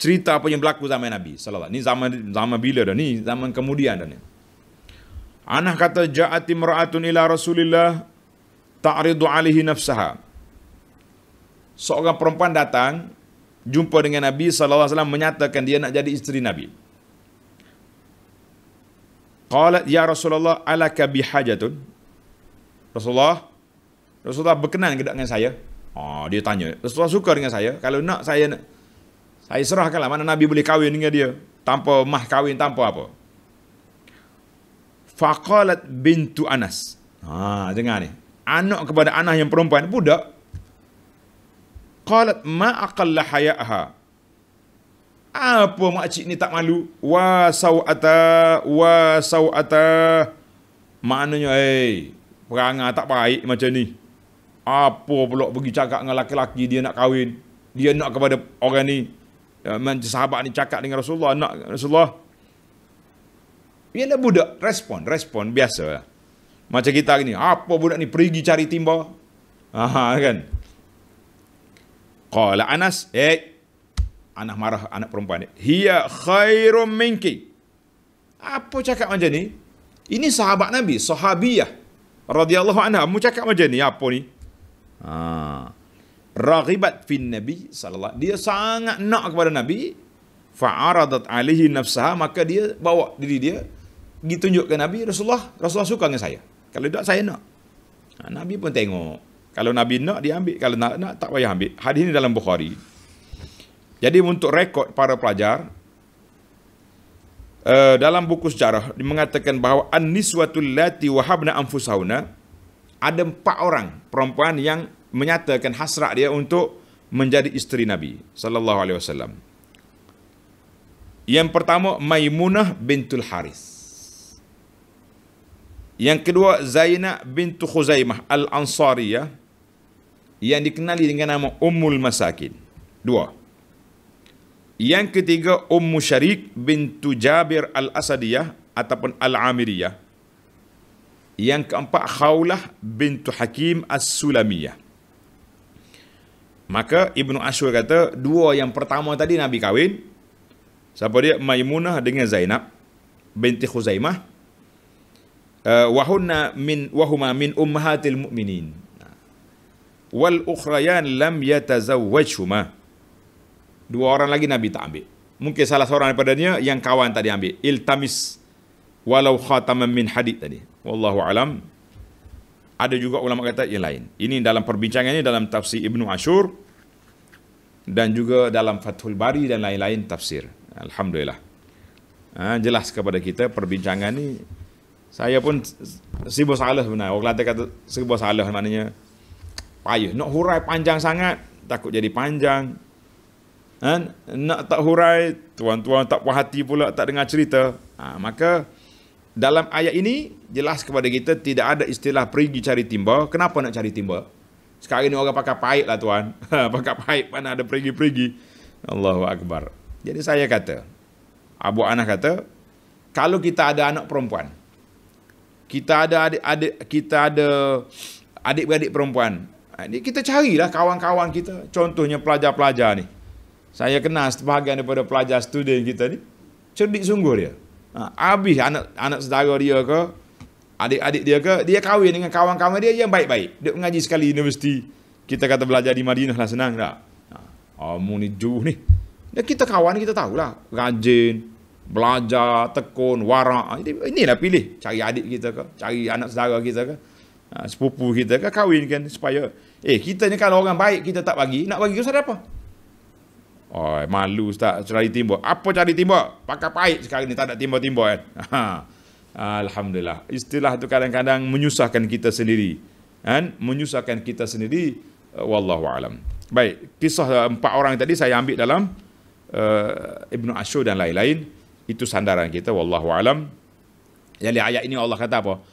cerita apa yang berlaku zaman Nabi sallallahu Ni zaman zaman bila dah ni? Zaman kemudian dah ni. Anas kata ja'at imra'atun ila Rasulillah ta'ridu alaihi nafsaha. Seorang perempuan datang jumpa dengan Nabi wasallam menyatakan dia nak jadi isteri Nabi. Qalat ya Rasulullah alaka bihajatun? Rasulullah Rasulullah berkenan ke dengan saya? Oh, dia tanya. Rasulullah suka dengan saya? Kalau nak saya nak saya serahkanlah mana Nabi boleh kahwin dengan dia tanpa mah kahwin tanpa apa. Faqalat bintu Anas. Ha, dengar ni. Anak kepada Anas yang perempuan budak qalat ma aqalla haya'ha. Apa makcik ni tak malu? Wa sawata wa sawata. Maknanya eh hey, perangai tak baik macam ni. Apa pula pergi cakap dengan laki-laki dia nak kahwin? Dia nak kepada orang ni. Ya, macam sahabat ni cakap dengan Rasulullah nak Rasulullah. Ialah budak respon, respon biasa lah. Macam kita ni, apa budak ni pergi cari timba? Aha, kan? Qala Anas, eh anak marah anak perempuan ni. Hiya khairum minki. Apa cakap macam ni? Ini sahabat Nabi, sahabiyah radhiyallahu anha. Mu cakap macam ni apa ni? Ha. Raghibat fin Nabi sallallahu Dia sangat nak kepada Nabi. Fa'aradat alihi nafsaha maka dia bawa diri dia pergi tunjuk ke Nabi Rasulullah. Rasulullah suka dengan saya. Kalau tak saya nak. Ha, Nabi pun tengok. Kalau Nabi nak dia ambil, kalau nak nak tak payah ambil. Hadis ini dalam Bukhari. Jadi untuk rekod para pelajar uh, dalam buku sejarah mengatakan bahawa an-niswatul lati wahabna anfusahuna ada empat orang perempuan yang menyatakan hasrat dia untuk menjadi isteri Nabi sallallahu alaihi wasallam. Yang pertama Maimunah bintul Haris. Yang kedua Zainab bintu Khuzaimah Al-Ansariyah yang dikenali dengan nama Ummul Masakin. Dua. Yang ketiga Ummu Syarik bintu Jabir Al-Asadiyah ataupun Al-Amiriyah. Yang keempat Khawlah bintu Hakim As-Sulamiyah. Maka Ibnu Ashur kata dua yang pertama tadi Nabi kahwin siapa dia Maimunah dengan Zainab binti Khuzaimah uh, wahunna min wahuma min ummahatil mu'minin wal ukhrayan lam yatazawwajhuma dua orang lagi Nabi tak ambil mungkin salah seorang daripada dia yang kawan tadi ambil iltamis walau khataman min hadid tadi wallahu alam ada juga ulama kata yang lain. Ini dalam perbincangan ini dalam tafsir Ibnu Ashur dan juga dalam Fathul Bari dan lain-lain tafsir. Alhamdulillah. Ha, jelas kepada kita perbincangan ini saya pun sibuk salah sebenarnya. Orang kata sibuk salah maknanya payah. Nak hurai panjang sangat, takut jadi panjang. Ha? Nak tak hurai, tuan-tuan tak puas hati pula tak dengar cerita. Ha, maka dalam ayat ini jelas kepada kita tidak ada istilah pergi cari timba. Kenapa nak cari timba? Sekarang ini orang pakai paip lah tuan. pakai paip mana ada pergi-pergi. Allahu Akbar. Jadi saya kata, Abu Anas kata, kalau kita ada anak perempuan, kita ada adik, adik kita ada adik-beradik perempuan, ini kita carilah kawan-kawan kita. Contohnya pelajar-pelajar ni. Saya kenal sebahagian daripada pelajar student kita ni. Cerdik sungguh dia. Ha, habis anak anak saudara dia ke, adik-adik dia ke, dia kahwin dengan kawan-kawan dia yang baik-baik. Dia mengaji sekali universiti. Kita kata belajar di Madinah lah senang tak? Ha, oh, ni juh ni. Dan kita kawan kita tahulah. Rajin, belajar, tekun, warak. Ha, inilah pilih. Cari adik kita ke, cari anak saudara kita ke, ha, sepupu kita ke, kahwin kan supaya eh kita ni kalau orang baik kita tak bagi, nak bagi kita apa? Oh, malu ustaz cari timba. Apa cari timba? Pakai pahit sekarang ni tak ada timba-timba kan. Ha. Alhamdulillah. Istilah tu kadang-kadang menyusahkan kita sendiri. Kan? Menyusahkan kita sendiri. Uh, wallahu alam. Baik, kisah empat orang tadi saya ambil dalam uh, Ibnu Ashur dan lain-lain. Itu sandaran kita wallahu alam. Jadi ayat ini Allah kata apa?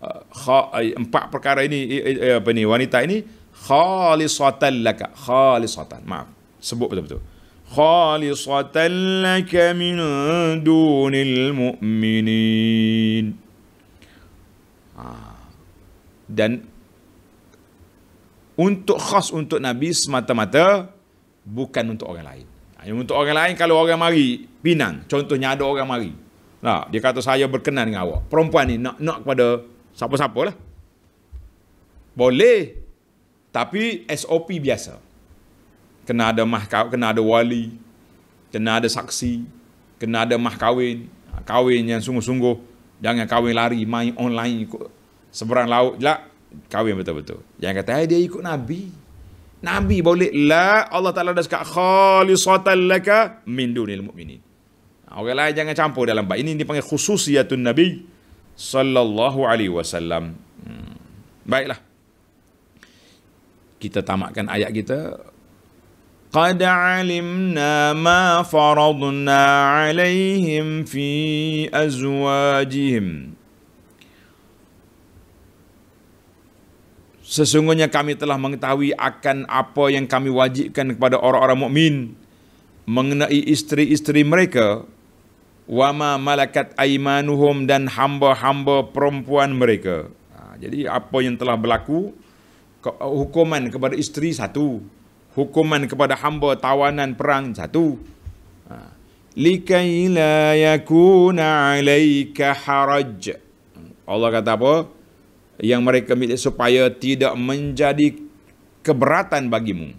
Kha, empat perkara ini apa ni wanita ini khalisatan laka khalisatan maaf sebut betul-betul khalisatan laka min dunil mu'minin ha. dan untuk khas untuk Nabi semata-mata bukan untuk orang lain. Hanya untuk orang lain kalau orang mari pinang, contohnya ada orang mari. Nah, dia kata saya berkenan dengan awak. Perempuan ni nak nak kepada siapa-siapa lah. Boleh. Tapi SOP biasa kena ada mah kena ada wali, kena ada saksi, kena ada mah kahwin, ha, kahwin yang sungguh-sungguh, jangan kahwin lari main online ikut seberang laut je lah. kahwin betul-betul. Jangan kata hey, dia ikut Nabi. Nabi boleh la Allah Taala dah cakap khalisatan laka min dunil mu'minin. Orang lain jangan campur dalam bab. Ini dipanggil khususiyatun Nabi sallallahu alaihi wasallam. Hmm. Baiklah. Kita tamatkan ayat kita قد علمنا ما فرضنا عليهم في أزواجهم Sesungguhnya kami telah mengetahui akan apa yang kami wajibkan kepada orang-orang mukmin mengenai isteri-isteri mereka wa ma malakat aimanuhum dan hamba-hamba perempuan mereka. Ha, jadi apa yang telah berlaku? Hukuman kepada isteri satu, hukuman kepada hamba tawanan perang satu. Ha. likai la yakuna alaika haraj. Allah kata apa? Yang mereka milik supaya tidak menjadi keberatan bagimu.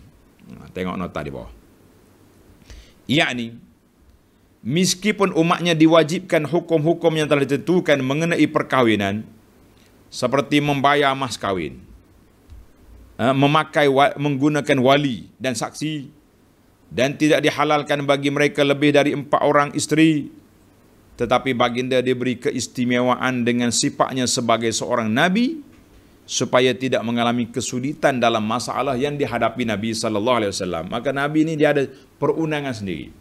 Ha, tengok nota di bawah. Yakni meskipun umatnya diwajibkan hukum-hukum yang telah ditentukan mengenai perkahwinan seperti membayar mas kawin Ha, memakai menggunakan wali dan saksi dan tidak dihalalkan bagi mereka lebih dari empat orang isteri tetapi baginda diberi keistimewaan dengan sifatnya sebagai seorang nabi supaya tidak mengalami kesulitan dalam masalah yang dihadapi Nabi sallallahu alaihi wasallam. Maka Nabi ini dia ada perundangan sendiri.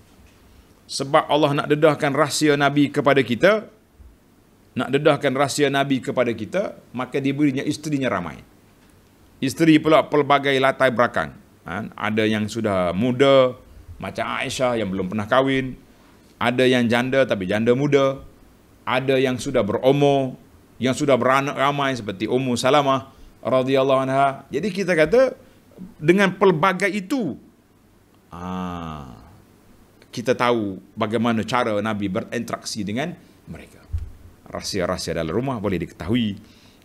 Sebab Allah nak dedahkan rahsia Nabi kepada kita, nak dedahkan rahsia Nabi kepada kita, maka diberinya isterinya ramai. Isteri pula pelbagai latar belakang. Ha? Ada yang sudah muda, macam Aisyah yang belum pernah kahwin. Ada yang janda tapi janda muda. Ada yang sudah berumur, yang sudah beranak ramai seperti Ummu Salamah radhiyallahu anha. Jadi kita kata dengan pelbagai itu ah, kita tahu bagaimana cara Nabi berinteraksi dengan mereka. Rahsia-rahsia dalam rumah boleh diketahui.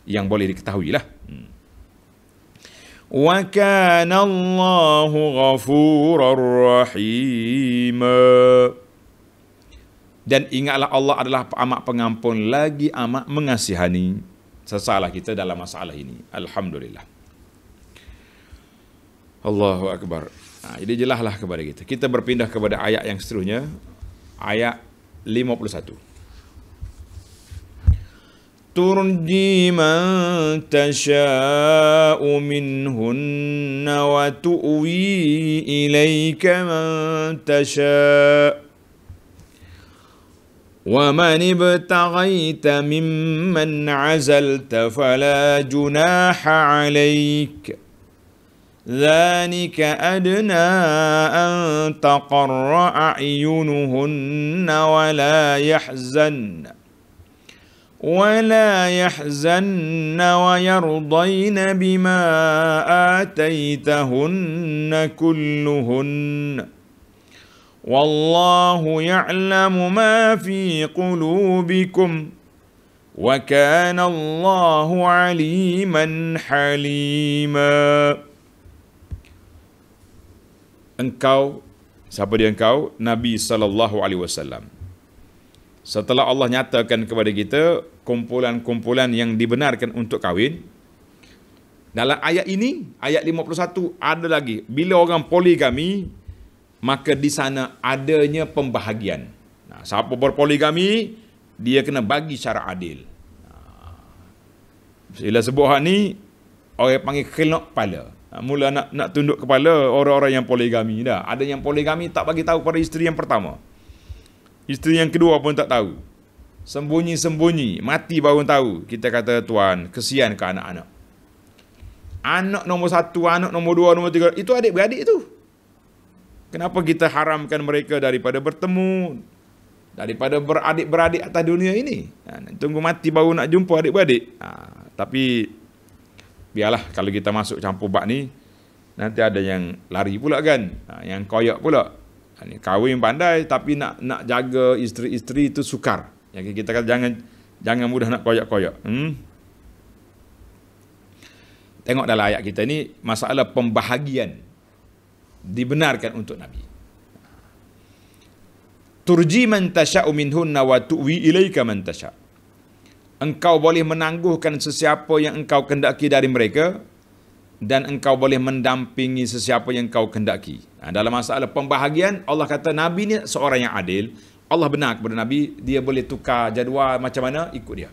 Yang boleh diketahui lah. Hmm. Wa kana Allahu ghafurar rahim. Dan ingatlah Allah adalah amat pengampun lagi amat mengasihani sesalah kita dalam masalah ini. Alhamdulillah. Allahu akbar. nah, jadi jelaslah kepada kita kita berpindah kepada ayat yang seterusnya ayat 51 ترجي من تشاء منهن وتؤوي إليك من تشاء ومن ابتغيت ممن عزلت فلا جناح عليك ذلك أدنى أن تقر أعينهن ولا يحزن ولا يحزن ويرضين بما آتيتهن كلهن. والله يعلم ما في قلوبكم وكان الله عليما حليما. Engkau siapa dia engkau? Nabi sallallahu alaihi wasallam. Setelah Allah nyatakan kepada kita kumpulan-kumpulan yang dibenarkan untuk kahwin dalam ayat ini ayat 51 ada lagi. Bila orang poligami maka di sana adanya pembahagian. Nah siapa berpoligami dia kena bagi secara adil. Sila sebut hak ni orang panggil khilaf kepala mula nak nak tunduk kepala orang-orang yang poligami dah ada yang poligami tak bagi tahu pada isteri yang pertama Isteri yang kedua pun tak tahu. Sembunyi-sembunyi, mati baru tahu. Kita kata tuan, kesian ke anak-anak. Anak nombor satu, anak nombor dua, nombor tiga, itu adik-beradik itu. Kenapa kita haramkan mereka daripada bertemu, daripada beradik-beradik atas dunia ini? Ha, tunggu mati baru nak jumpa adik-beradik. Ha, tapi, biarlah kalau kita masuk campur bak ni, nanti ada yang lari pula kan, ha, yang koyak pula. Ini kahwin pandai tapi nak nak jaga isteri-isteri itu sukar. Yang kita kata jangan jangan mudah nak koyak-koyak. Hmm? Tengok dalam ayat kita ni masalah pembahagian dibenarkan untuk Nabi. Turji man tasha'u minhunna wa tu'wi ilaika man tasha'. Engkau boleh menangguhkan sesiapa yang engkau kendaki dari mereka dan engkau boleh mendampingi sesiapa yang engkau kendaki. Nah, dalam masalah pembahagian, Allah kata Nabi ni seorang yang adil. Allah benar kepada Nabi, dia boleh tukar jadual macam mana, ikut dia.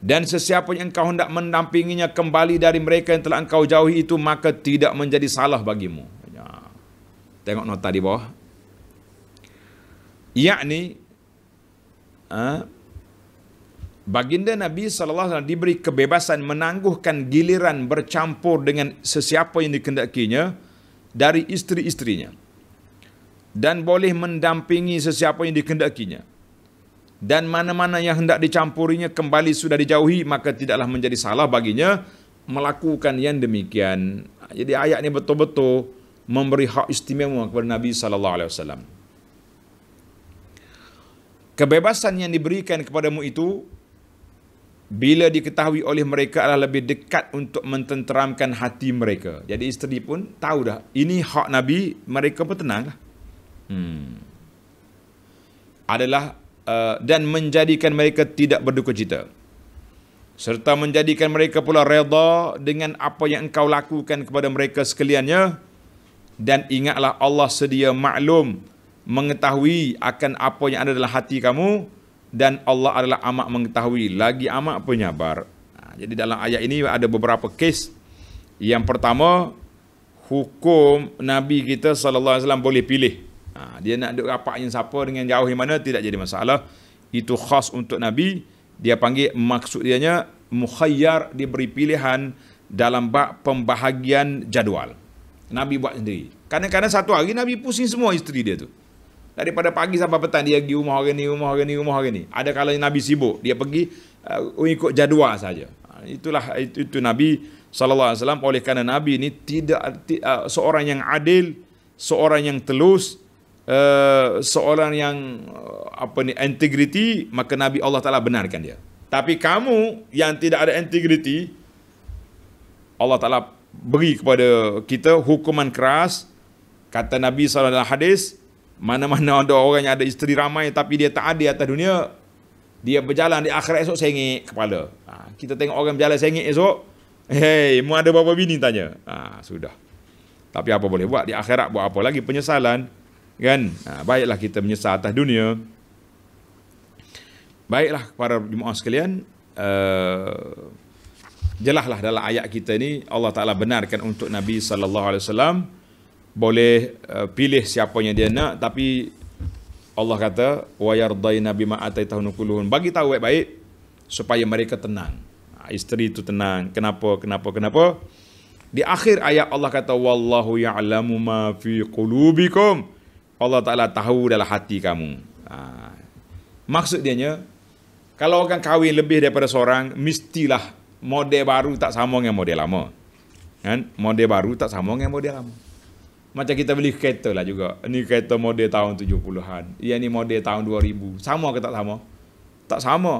Dan sesiapa yang engkau hendak mendampinginya kembali dari mereka yang telah engkau jauhi itu, maka tidak menjadi salah bagimu. Ya. Tengok nota di bawah. Yakni, ha, baginda Nabi SAW diberi kebebasan menangguhkan giliran bercampur dengan sesiapa yang dikendakinya dari isteri-isterinya. Dan boleh mendampingi sesiapa yang dikendakinya dan mana-mana yang hendak dicampurinya kembali sudah dijauhi maka tidaklah menjadi salah baginya melakukan yang demikian. Jadi ayat ini betul-betul memberi hak istimewa kepada Nabi sallallahu alaihi wasallam. Kebebasan yang diberikan kepadamu itu bila diketahui oleh mereka adalah lebih dekat untuk mententeramkan hati mereka. Jadi isteri pun tahu dah, ini hak Nabi, mereka pun tenang lah. Hmm. Adalah uh, dan menjadikan mereka tidak berduka cita. Serta menjadikan mereka pula reda dengan apa yang engkau lakukan kepada mereka sekaliannya. Dan ingatlah Allah sedia maklum mengetahui akan apa yang ada dalam hati kamu dan Allah adalah amat mengetahui lagi amat penyabar. Ha, jadi dalam ayat ini ada beberapa kes. Yang pertama, hukum Nabi kita sallallahu alaihi wasallam boleh pilih. Ha, dia nak duduk rapat yang siapa dengan jauh yang mana tidak jadi masalah. Itu khas untuk Nabi. Dia panggil maksud dianya mukhayyar diberi pilihan dalam bab pembahagian jadual. Nabi buat sendiri. Kadang-kadang satu hari Nabi pusing semua isteri dia tu. Daripada pagi sampai petang dia pergi rumah orang ni, rumah orang ni, rumah orang ni. Ada kalau Nabi sibuk, dia pergi uh, ikut jadual saja. Ha, itulah itu, itu Nabi sallallahu alaihi wasallam oleh kerana Nabi ini tidak uh, seorang yang adil, seorang yang telus, uh, seorang yang uh, apa ni integriti, maka Nabi Allah Taala benarkan dia. Tapi kamu yang tidak ada integriti, Allah Taala beri kepada kita hukuman keras kata Nabi SAW dalam hadis mana-mana ada orang yang ada isteri ramai tapi dia tak ada atas dunia dia berjalan di akhirat esok sengit kepala. Ha, kita tengok orang berjalan sengit esok hei mu ada berapa bini? tanya. Ha, sudah. Tapi apa boleh buat di akhirat? Buat apa lagi penyesalan? Kan? Ha, baiklah kita menyesal atas dunia. Baiklah para jemaah sekalian uh, jelaslah dalam ayat kita ni Allah Taala benarkan untuk Nabi sallallahu alaihi wasallam boleh uh, pilih siapa yang dia nak tapi Allah kata wa yardaina bima ataitahun kulluhun bagi tahu baik-baik supaya mereka tenang ha, isteri itu tenang kenapa kenapa kenapa di akhir ayat Allah kata wallahu ya'lamu ma fi qulubikum Allah Taala tahu dalam hati kamu ha. maksud dia kalau orang kahwin lebih daripada seorang mestilah model baru tak sama dengan model lama. Kan? Model baru tak sama dengan model lama. Macam kita beli kereta lah juga. Ini kereta model tahun 70-an. Yang ni model tahun 2000. Sama ke tak sama? Tak sama.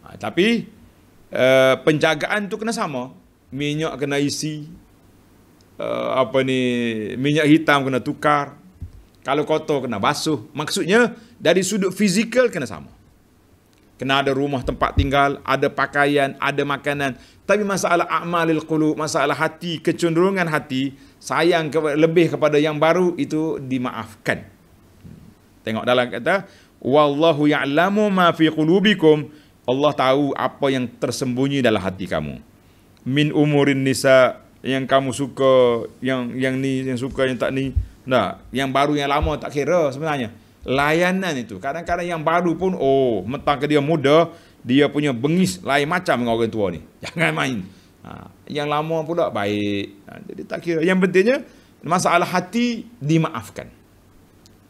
Ha, tapi uh, penjagaan tu kena sama. Minyak kena isi. Uh, apa ni minyak hitam kena tukar. Kalau kotor kena basuh. Maksudnya dari sudut fizikal kena sama. Kena ada rumah tempat tinggal, ada pakaian, ada makanan. Tapi masalah a'malil qulub, masalah hati, kecenderungan hati, sayang ke, lebih kepada yang baru itu dimaafkan. Tengok dalam kata, wallahu ya'lamu ma fi qulubikum. Allah tahu apa yang tersembunyi dalam hati kamu. Min umurin nisa yang kamu suka, yang yang ni yang suka yang tak ni. Nah, yang baru yang lama tak kira sebenarnya layanan itu. Kadang-kadang yang baru pun, oh, mentang ke dia muda, dia punya bengis lain macam dengan orang tua ni. Jangan main. Ha, yang lama pula baik. Ha, jadi tak kira. Yang pentingnya, masalah hati dimaafkan.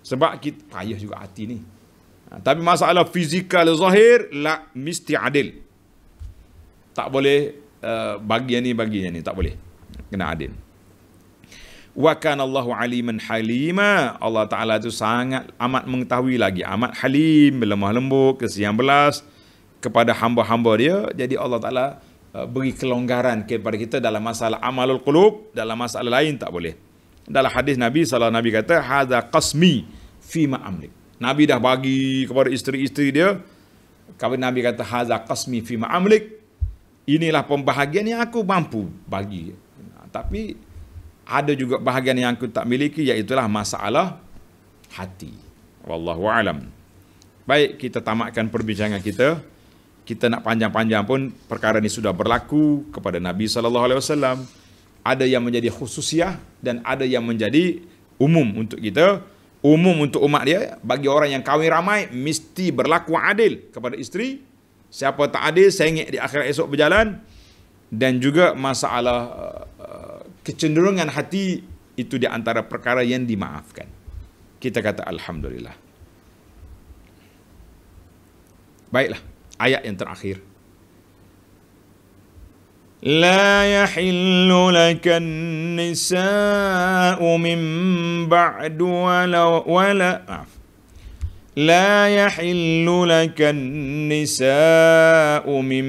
Sebab kita payah juga hati ni. Ha, tapi masalah fizikal zahir, lah, mesti adil. Tak boleh uh, bagi yang ni, bagi yang ni. Tak boleh. Kena adil wa kana Allahu aliman halima. Allah taala itu sangat amat mengetahui lagi amat halim lemah lembut kesian belas kepada hamba-hamba dia. Jadi Allah taala uh, beri kelonggaran kepada kita dalam masalah amalul qulub dalam masalah lain tak boleh. Dalam hadis Nabi sallallahu nabi kata hadza qasmi fi ma amlik. Nabi dah bagi kepada isteri-isteri dia kalau Nabi kata hadza qasmi fi ma amlik. Inilah pembahagian yang aku mampu bagi. Tapi ada juga bahagian yang aku tak miliki iaitulah masalah hati. Wallahu alam. Baik, kita tamatkan perbincangan kita. Kita nak panjang-panjang pun perkara ini sudah berlaku kepada Nabi sallallahu alaihi wasallam. Ada yang menjadi khususiah dan ada yang menjadi umum untuk kita. Umum untuk umat dia, bagi orang yang kahwin ramai mesti berlaku adil kepada isteri. Siapa tak adil sengit di akhirat esok berjalan dan juga masalah kecenderungan hati itu di antara perkara yang dimaafkan. Kita kata Alhamdulillah. Baiklah, ayat yang terakhir. لا يحل لك النساء من بعد ولا ولا لا يحل لك النساء من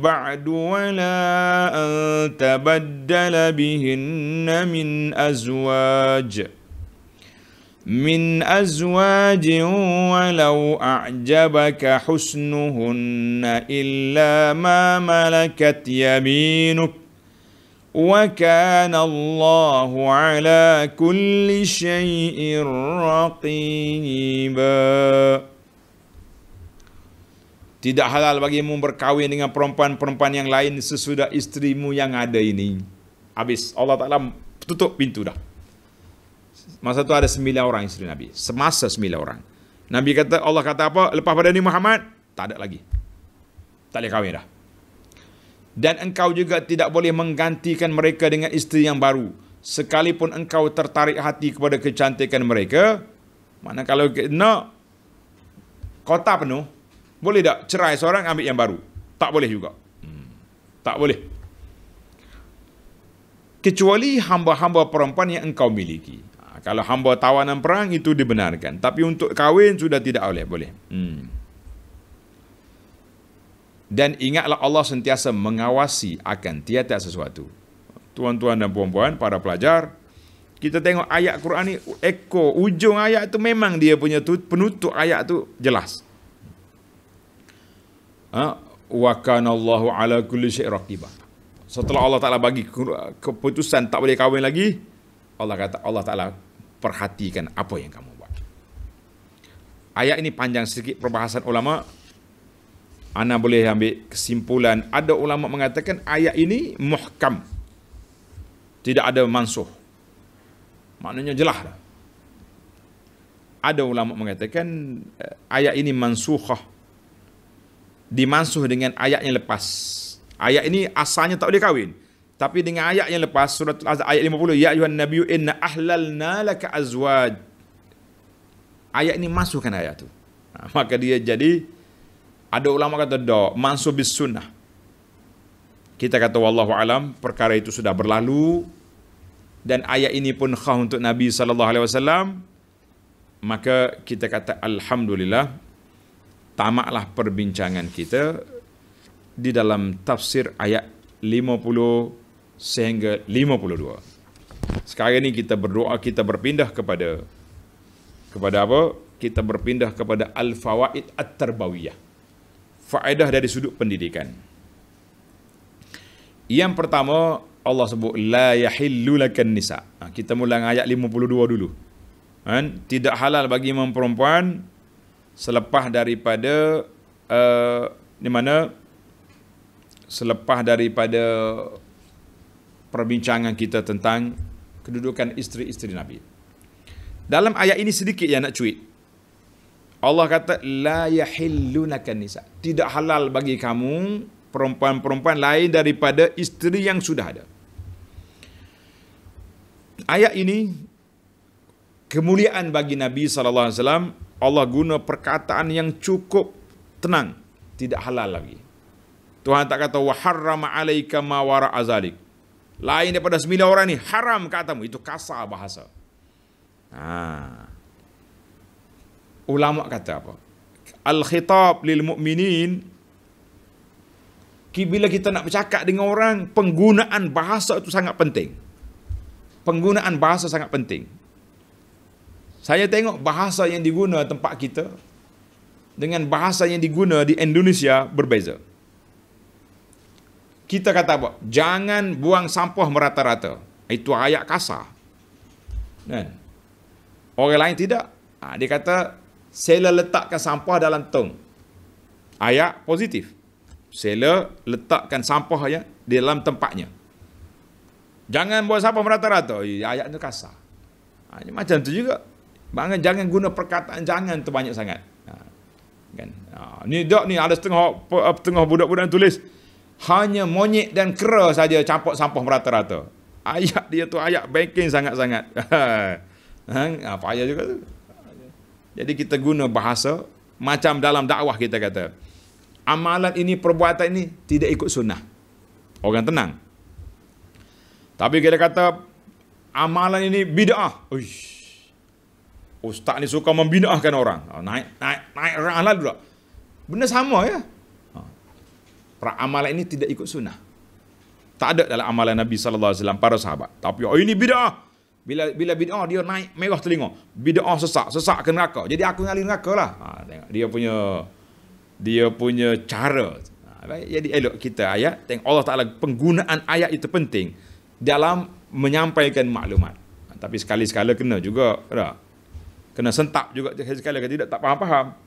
بعد ولا أن تبدل بهن من أزواج. من أزواج ولو أعجبك حسنهن إلا ما ملكت يمينك. وكان الله على كل شيء رقيبا Tidak halal bagimu berkahwin dengan perempuan-perempuan yang lain sesudah isterimu yang ada ini. Habis. Allah Ta'ala tutup pintu dah. Masa tu ada sembilan orang isteri Nabi. Semasa sembilan orang. Nabi kata, Allah kata apa? Lepas pada ni Muhammad, tak ada lagi. Tak boleh kahwin dah. Dan engkau juga tidak boleh menggantikan mereka dengan isteri yang baru. Sekalipun engkau tertarik hati kepada kecantikan mereka, mana kalau nak kota penuh, boleh tak cerai seorang ambil yang baru? Tak boleh juga. Hmm. Tak boleh. Kecuali hamba-hamba perempuan yang engkau miliki. Ha, kalau hamba tawanan perang itu dibenarkan. Tapi untuk kahwin sudah tidak boleh. boleh. Hmm. Dan ingatlah Allah sentiasa mengawasi akan tiap-tiap sesuatu. Tuan-tuan dan puan-puan, para pelajar, kita tengok ayat Quran ni, ekor, ujung ayat tu memang dia punya tu, penutup ayat tu jelas ha? wa kana Allahu ala kulli syai raqibah setelah Allah Taala bagi keputusan tak boleh kahwin lagi Allah kata Allah Taala perhatikan apa yang kamu buat ayat ini panjang sedikit perbahasan ulama ana boleh ambil kesimpulan ada ulama mengatakan ayat ini muhkam tidak ada mansuh maknanya jelas ada ulama mengatakan eh, ayat ini mansukhah dimansuh dengan ayat yang lepas. Ayat ini asalnya tak boleh kahwin. Tapi dengan ayat yang lepas, surat Al-Azhar ayat 50, Ya ayuhan nabiyu inna ahlalna laka azwaj. Ayat ini masukkan ayat itu. Ha, maka dia jadi, ada ulama kata, dah, mansuh bis sunnah. Kita kata, Wallahu alam, perkara itu sudah berlalu. Dan ayat ini pun khah untuk Nabi SAW. Maka kita kata, Alhamdulillah, tamatlah perbincangan kita di dalam tafsir ayat 50 sehingga 52. Sekarang ini kita berdoa kita berpindah kepada kepada apa? Kita berpindah kepada al-fawaid at-tarbawiyah. Faedah dari sudut pendidikan. Yang pertama Allah sebut la yahillu lakan nisa. Ha, kita mula ayat 52 dulu. Kan? Tidak halal bagi perempuan selepas daripada uh, di mana selepas daripada perbincangan kita tentang kedudukan isteri-isteri Nabi. Dalam ayat ini sedikit yang nak cuit. Allah kata la yahillunaka nisa. Tidak halal bagi kamu perempuan-perempuan lain daripada isteri yang sudah ada. Ayat ini kemuliaan bagi Nabi sallallahu alaihi wasallam Allah guna perkataan yang cukup tenang tidak halal lagi Tuhan tak kata wa harrama alayka ma wara azalik lain daripada sembilan orang ni haram katamu itu kasar bahasa ha. Ulama kata apa al khitab lil mu'minin bila kita nak bercakap dengan orang penggunaan bahasa itu sangat penting penggunaan bahasa sangat penting saya tengok bahasa yang diguna tempat kita dengan bahasa yang diguna di Indonesia berbeza. Kita kata apa? Jangan buang sampah merata-rata. Itu ayat kasar. Kan? Orang lain tidak. Ha, dia kata, sela letakkan sampah dalam tong. Ayat positif. Sela letakkan sampah ya di dalam tempatnya. Jangan buang sampah merata-rata. Ayat itu kasar. Ha, macam tu juga. Jangan jangan guna perkataan jangan tu banyak sangat. Ha, kan? Ha, ni dak ni ada setengah setengah budak-budak tulis hanya monyet dan kera saja campur sampah merata-rata. Ayat dia tu ayat banking sangat-sangat. ha, apa ayat juga tu. Jadi kita guna bahasa macam dalam dakwah kita kata. Amalan ini, perbuatan ini tidak ikut sunnah. Orang tenang. Tapi kita kata amalan ini bid'ah. Uish ustaz ni suka membinakan orang. Oh, naik naik naik orang dulu. Benda sama ya. Ha. Amalan ini tidak ikut sunnah. Tak ada dalam amalan Nabi wasallam para sahabat. Tapi oh ini bidah. Bila bila bidah dia naik merah telinga. Bidah sesak, sesak ke neraka. Jadi aku ngalih neraka lah. Ha, tengok dia punya dia punya cara. Ha, jadi elok kita ayat tengok Allah Taala penggunaan ayat itu penting dalam menyampaikan maklumat. Ha, tapi sekali-sekala kena juga tak? kena sentap juga sekali lagi tidak tak faham-faham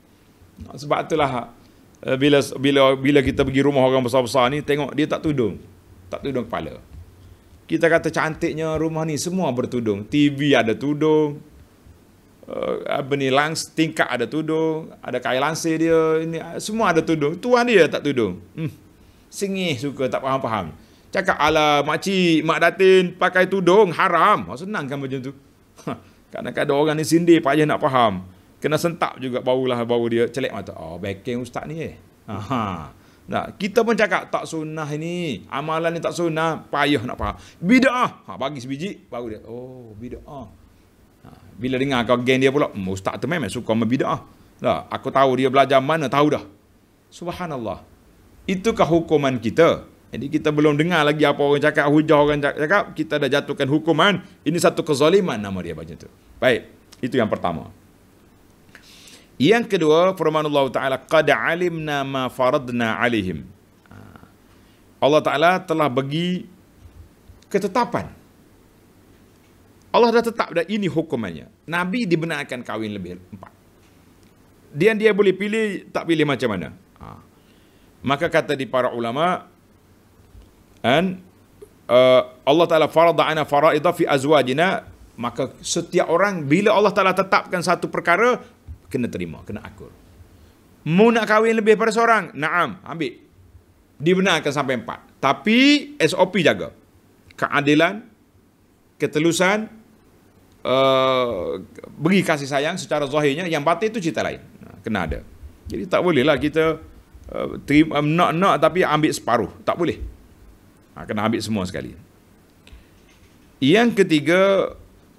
sebab itulah uh, bila bila bila kita pergi rumah orang besar-besar ni tengok dia tak tudung. Tak tudung kepala. Kita kata cantiknya rumah ni semua bertudung. TV ada tudung. Uh, apa ni langs tingkap ada tudung, ada kain lansir dia, ini semua ada tudung. Tuan dia tak tudung. Hmm. Sengih suka tak faham-faham. Cakap ala makcik, mak datin pakai tudung haram. Oh, senang kan macam tu. Ha, kadang-kadang orang ni sindir payah nak faham. Kena sentak juga barulah bau dia celek mata. Oh, backing ustaz ni eh. Aha. Nah, kita pun cakap tak sunnah ini. Amalan ni tak sunnah, payah nak faham. Bid'ah. Ha, bagi sebiji baru dia. Oh, bid'ah. Ha, bila dengar kau geng dia pula, hmm, ustaz tu memang suka membid'ah. Dah, aku tahu dia belajar mana tahu dah. Subhanallah. Itukah hukuman kita? Jadi kita belum dengar lagi apa orang cakap, hujah orang cakap, kita dah jatuhkan hukuman. Ini satu kezaliman nama dia macam tu. Baik, itu yang pertama. Yang kedua, firman Allah Ta'ala, Qad alimna ma faradna alihim. Ha. Allah Ta'ala telah bagi ketetapan. Allah dah tetap dah ini hukumannya. Nabi dibenarkan kahwin lebih empat. Dia dia boleh pilih, tak pilih macam mana. Ha. Maka kata di para ulama, and, uh, Allah Ta'ala farada ana faraidah fi azwajina, maka setiap orang, bila Allah Ta'ala tetapkan satu perkara, kena terima, kena akur. Mu nak kahwin lebih pada seorang? Naam, ambil. Dibenarkan sampai empat. Tapi SOP jaga. Keadilan, ketelusan, uh, beri kasih sayang secara zahirnya, yang batin itu cerita lain. Kena ada. Jadi tak bolehlah kita uh, terima, nak-nak tapi ambil separuh. Tak boleh. Ha, kena ambil semua sekali. Yang ketiga,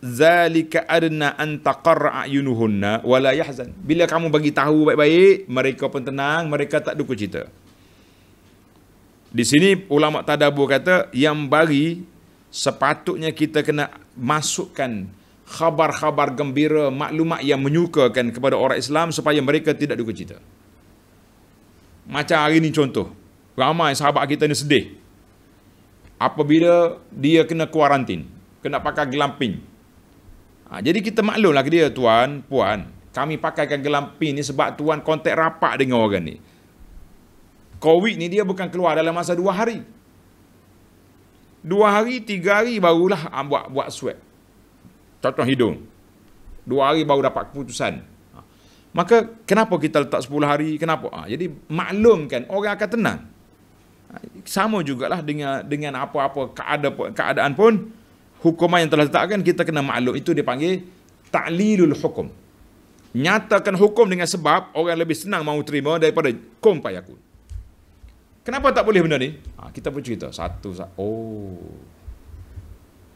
zalika adna an taqarra ayunuhunna wala yahzan. Bila kamu bagi tahu baik-baik mereka pun tenang mereka tak duka cita di sini ulama tadabbur kata yang bagi sepatutnya kita kena masukkan khabar-khabar gembira maklumat yang menyukakan kepada orang Islam supaya mereka tidak duka cita macam hari ni contoh ramai sahabat kita ni sedih. Apabila dia kena kuarantin kena pakai glamping Ha, jadi kita maklumlah ke dia tuan, puan, kami pakaikan gelampin ni sebab tuan kontak rapat dengan orang ni. Covid ni dia bukan keluar dalam masa dua hari. Dua hari, tiga hari barulah ha, buat buat swab. Contoh hidung. Dua hari baru dapat keputusan. Ha. Maka kenapa kita letak sepuluh hari? Kenapa? Ha, jadi maklumkan orang akan tenang. Ha, sama jugalah dengan dengan apa-apa keadaan, keadaan pun hukuman yang telah ditetapkan kita kena maklum. Itu dipanggil ta'lilul hukum. Nyatakan hukum dengan sebab orang lebih senang mahu terima daripada kum payakun kenapa tak boleh benda ni? Ha, kita pun cerita. Satu oh.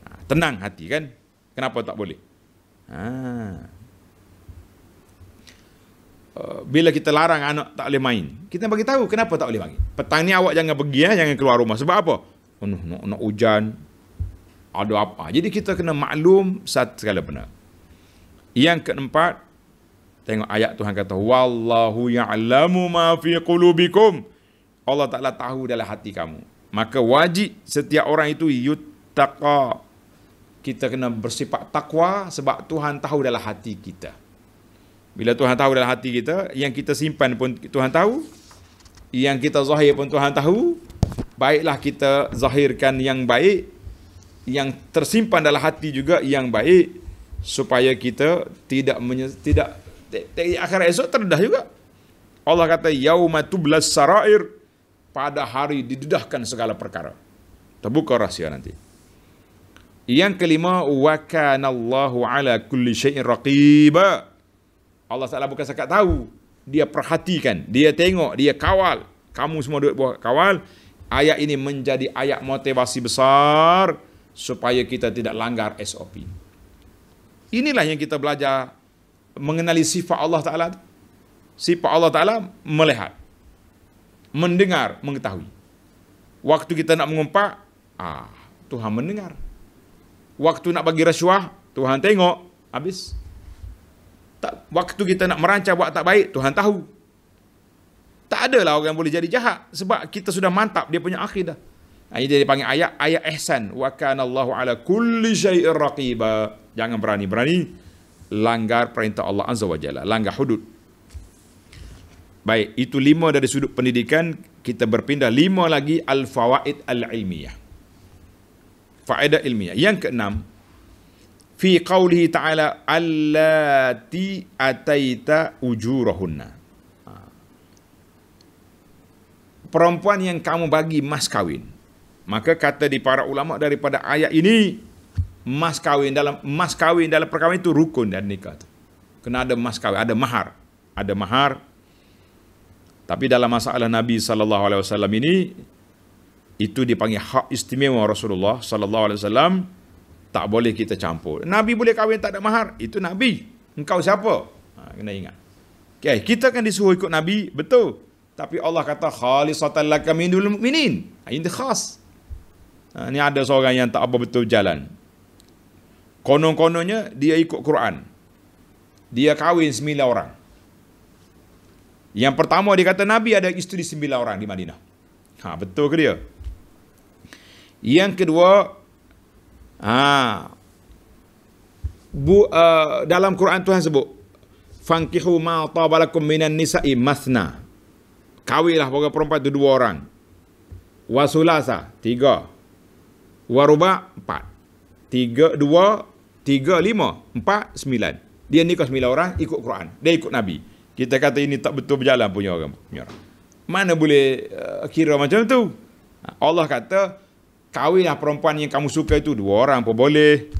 Ha, tenang hati kan? Kenapa tak boleh? Ha. Uh, bila kita larang anak tak boleh main kita bagi tahu kenapa tak boleh main petang ni awak jangan pergi ya, jangan keluar rumah. Sebab apa? Oh, nak, nak hujan ada apa. Jadi kita kena maklum satu segala benar. Yang keempat, tengok ayat Tuhan kata, Wallahu ya'lamu ma fi qulubikum. Allah Ta'ala tahu dalam hati kamu. Maka wajib setiap orang itu yuttaqa. Kita kena bersifat takwa sebab Tuhan tahu dalam hati kita. Bila Tuhan tahu dalam hati kita, yang kita simpan pun Tuhan tahu. Yang kita zahir pun Tuhan tahu. Baiklah kita zahirkan yang baik yang tersimpan dalam hati juga yang baik supaya kita tidak menye- tidak di akhirat esok terdedah juga. Allah kata yauma tublas sarair pada hari didedahkan segala perkara. Terbuka rahsia nanti. Yang kelima wa kana Allahu ala kulli syai'in raqiba. Allah Taala bukan sekat tahu, dia perhatikan, dia tengok, dia kawal. Kamu semua duduk buat kawal. Ayat ini menjadi ayat motivasi besar supaya kita tidak langgar SOP. Inilah yang kita belajar mengenali sifat Allah Ta'ala. Sifat Allah Ta'ala melihat, mendengar, mengetahui. Waktu kita nak mengumpat, ah, Tuhan mendengar. Waktu nak bagi rasuah, Tuhan tengok, habis. Tak, waktu kita nak merancang buat tak baik, Tuhan tahu. Tak adalah orang boleh jadi jahat sebab kita sudah mantap dia punya akidah. Ini dia dipanggil ayat ayat ihsan. Wa kana Allahu ala kulli syai'in raqiba. Jangan berani-berani langgar perintah Allah Azza wa Jalla, langgar hudud. Baik, itu lima dari sudut pendidikan. Kita berpindah lima lagi al-fawaid al-ilmiyah. Faedah ilmiah. Yang keenam, fi qawlihi ta'ala allati ataita ujurahunna. Ha. Perempuan yang kamu bagi mas kawin. Maka kata di para ulama daripada ayat ini mas kawin dalam mas kawin dalam perkahwinan itu rukun dan nikah tu. Kena ada mas kawin, ada mahar. Ada mahar. Tapi dalam masalah Nabi sallallahu alaihi wasallam ini itu dipanggil hak istimewa Rasulullah sallallahu alaihi wasallam tak boleh kita campur. Nabi boleh kahwin tak ada mahar, itu Nabi. Engkau siapa? Ha, kena ingat. Okay, kita kan disuruh ikut Nabi, betul. Tapi Allah kata khalisatan laka minul mu'minin. Ha, ini khas. Ha, ini ada seorang yang tak apa betul jalan. Konon-kononnya dia ikut Quran. Dia kahwin sembilan orang. Yang pertama dia kata Nabi ada isteri sembilan orang di Madinah. Ha, betul ke dia? Yang kedua, ha, bu, uh, dalam Quran Tuhan sebut, Fankihu ma tabalakum minan nisa'i masna. Kahwinlah para perempuan itu dua orang. Wasulasa, tiga waruba empat. Tiga dua tiga lima empat sembilan. Dia nikah sembilan orang ikut Quran. Dia ikut Nabi. Kita kata ini tak betul berjalan punya orang punya orang. Mana boleh uh, kira macam tu? Allah kata kahwinlah perempuan yang kamu suka itu dua orang pun boleh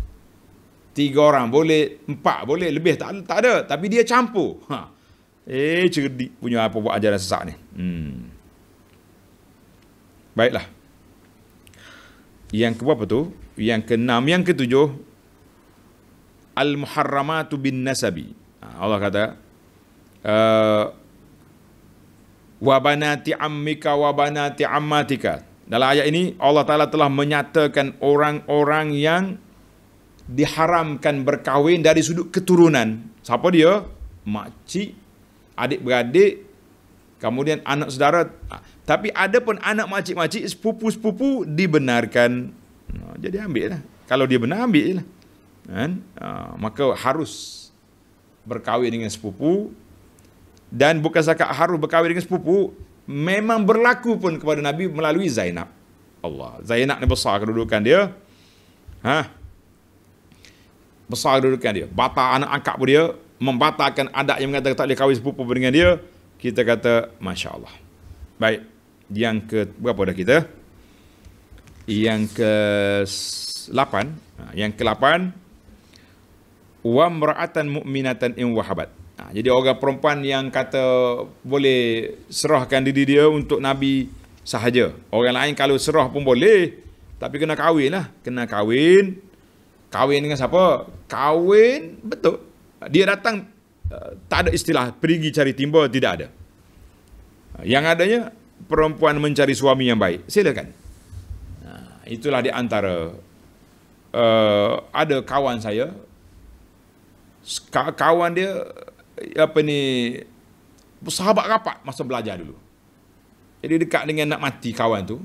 tiga orang boleh empat boleh lebih tak tak ada. Tapi dia campur. Ha. eh cerdik punya apa buat ajaran sesak ni? Hmm. baiklah yang ke berapa tu? Yang keenam, yang ketujuh al-muharramatu bin nasabi. Ha, Allah kata uh, wa banati ammika wa banati ammatika. Dalam ayat ini Allah Taala telah menyatakan orang-orang yang diharamkan berkahwin dari sudut keturunan. Siapa dia? Makcik, adik-beradik, kemudian anak saudara. Tapi ada pun anak makcik-makcik, sepupu-sepupu dibenarkan. Jadi ambil lah. Kalau dia benar, ambil lah. Kan? Maka harus berkahwin dengan sepupu. Dan bukan sahaja harus berkahwin dengan sepupu, memang berlaku pun kepada Nabi melalui Zainab. Allah. Zainab ni besar kedudukan dia. Ha? Besar kedudukan dia. Batal anak angkat pun dia. Membatalkan adat yang mengatakan tak boleh kahwin sepupu dengan dia. Kita kata, Masya Allah. Baik yang ke berapa dah kita? Yang ke 8, ha, yang ke 8 wa mar'atan mu'minatan in wahabat. Ha, jadi orang perempuan yang kata boleh serahkan diri dia untuk Nabi sahaja. Orang lain kalau serah pun boleh, tapi kena kahwin lah. Kena kahwin. Kahwin dengan siapa? Kahwin, betul. Dia datang, uh, tak ada istilah pergi cari timba, tidak ada. Yang adanya, perempuan mencari suami yang baik. Silakan. Itulah di antara uh, ada kawan saya kawan dia apa ni sahabat rapat masa belajar dulu. Jadi dekat dengan nak mati kawan tu.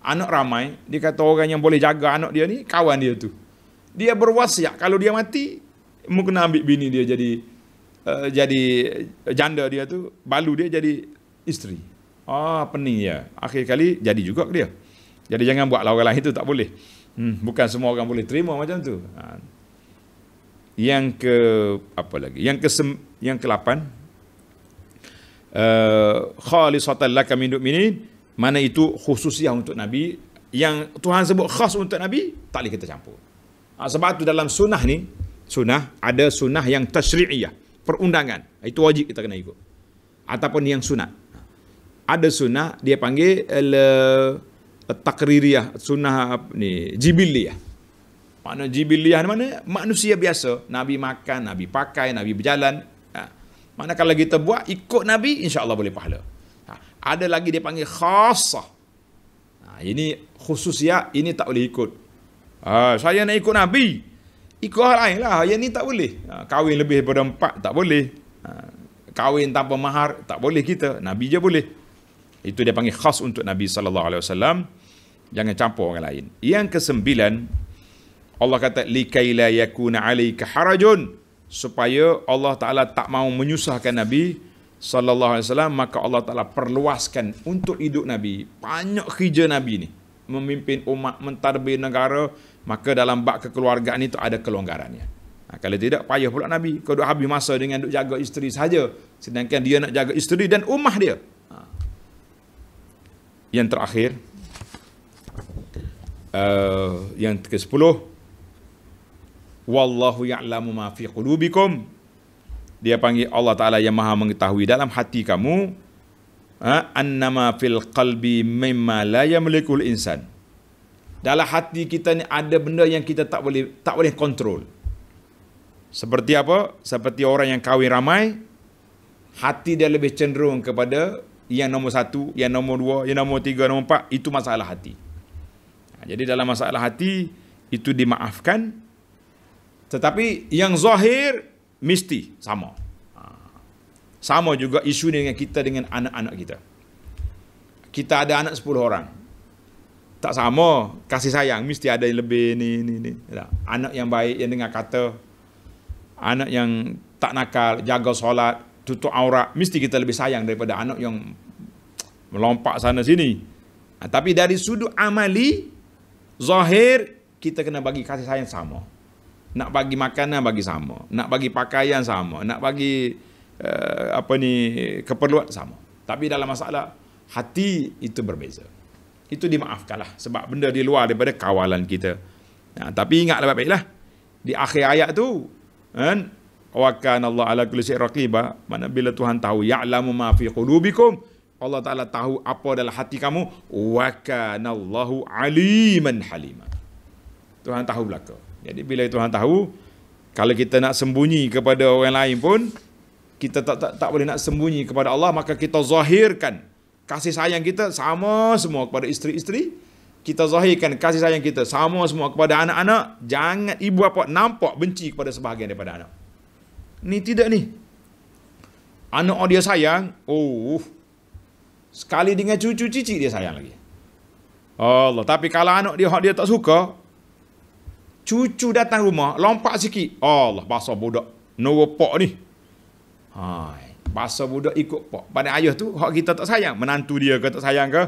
Anak ramai, dia kata orang yang boleh jaga anak dia ni kawan dia tu. Dia berwasiat kalau dia mati mungkin ambil bini dia jadi uh, jadi janda dia tu, balu dia jadi isteri. Ah, pening ya. Akhir kali jadi juga ke dia. Jadi jangan buat orang lain itu tak boleh. Hmm, bukan semua orang boleh terima macam tu. Ha. Yang ke apa lagi? Yang ke sem, yang ke-8 uh, khalisatan laka min mana itu khususiah untuk nabi yang Tuhan sebut khas untuk nabi tak boleh kita campur. Ha, sebab tu dalam sunnah ni sunnah ada sunnah yang tasyri'iyah, perundangan. Itu wajib kita kena ikut. Ataupun yang sunat ada sunnah dia panggil uh, takririyah sunnah ni jibiliyah mana jibiliyah mana manusia biasa nabi makan nabi pakai nabi berjalan ha. mana kalau kita buat ikut nabi insyaallah boleh pahala ha. ada lagi dia panggil khasah ha. ini khususnya ini tak boleh ikut ha. saya nak ikut nabi ikut hal lain lah yang ni tak boleh ha. kahwin lebih daripada empat tak boleh ha. kahwin tanpa mahar tak boleh kita nabi je boleh itu dia panggil khas untuk Nabi sallallahu alaihi wasallam. Jangan campur orang lain. Yang kesembilan Allah kata likai la yakuna alayka harajun supaya Allah Taala tak mau menyusahkan Nabi sallallahu alaihi wasallam maka Allah Taala perluaskan untuk hidup Nabi banyak kerja Nabi ni memimpin umat mentadbir negara maka dalam bab kekeluargaan itu ada kelonggarannya ha, kalau tidak payah pula Nabi kau duk habis masa dengan duk jaga isteri saja sedangkan dia nak jaga isteri dan ummah dia. Yang terakhir uh, yang ke-10 wallahu ya'lamu ma fi qulubikum. Dia panggil Allah Ta'ala yang maha mengetahui dalam hati kamu ha, annama fil qalbi mimma la yamlikul insan. Dalam hati kita ni ada benda yang kita tak boleh tak boleh kontrol. Seperti apa? Seperti orang yang kahwin ramai hati dia lebih cenderung kepada yang nombor satu, yang nombor dua, yang nombor tiga, nombor empat, itu masalah hati. Ha, jadi dalam masalah hati, itu dimaafkan. Tetapi yang zahir, mesti sama. Ha. Sama juga isu dengan kita dengan anak-anak kita. Kita ada anak 10 orang. Tak sama kasih sayang mesti ada yang lebih ni ni ni. Anak yang baik yang dengar kata anak yang tak nakal, jaga solat, tutup aurat, mesti kita lebih sayang daripada anak yang melompat sana sini. Ha, tapi dari sudut amali zahir kita kena bagi kasih sayang sama. Nak bagi makanan bagi sama, nak bagi pakaian sama, nak bagi uh, apa ni keperluan sama. Tapi dalam masalah hati itu berbeza. Itu dimaafkanlah sebab benda di luar daripada kawalan kita. Nah, tapi ingatlah baik-baiklah di akhir ayat tu kan wa kana Allah ala kulli syai'in raqiba. Mana bila Tuhan tahu ya'lamu ma fi qulubikum Allah Taala tahu apa dalam hati kamu. Wa kana Allahu aliman halima. Tuhan tahu belaka. Jadi bila Tuhan tahu, kalau kita nak sembunyi kepada orang lain pun, kita tak, tak, tak boleh nak sembunyi kepada Allah, maka kita zahirkan kasih sayang kita sama semua kepada isteri-isteri, kita zahirkan kasih sayang kita sama semua kepada anak-anak, jangan ibu bapa nampak benci kepada sebahagian daripada anak. Ni tidak ni. Anak dia sayang, oh, sekali dengan cucu cici dia sayang lagi. Allah, tapi kalau anak dia dia tak suka, Cucu datang rumah, lompat sikit. Allah, bahasa budak. No pok ni. Hai, bahasa budak ikut pok. Pada ayah tu, hak kita tak sayang. Menantu dia ke tak sayang ke?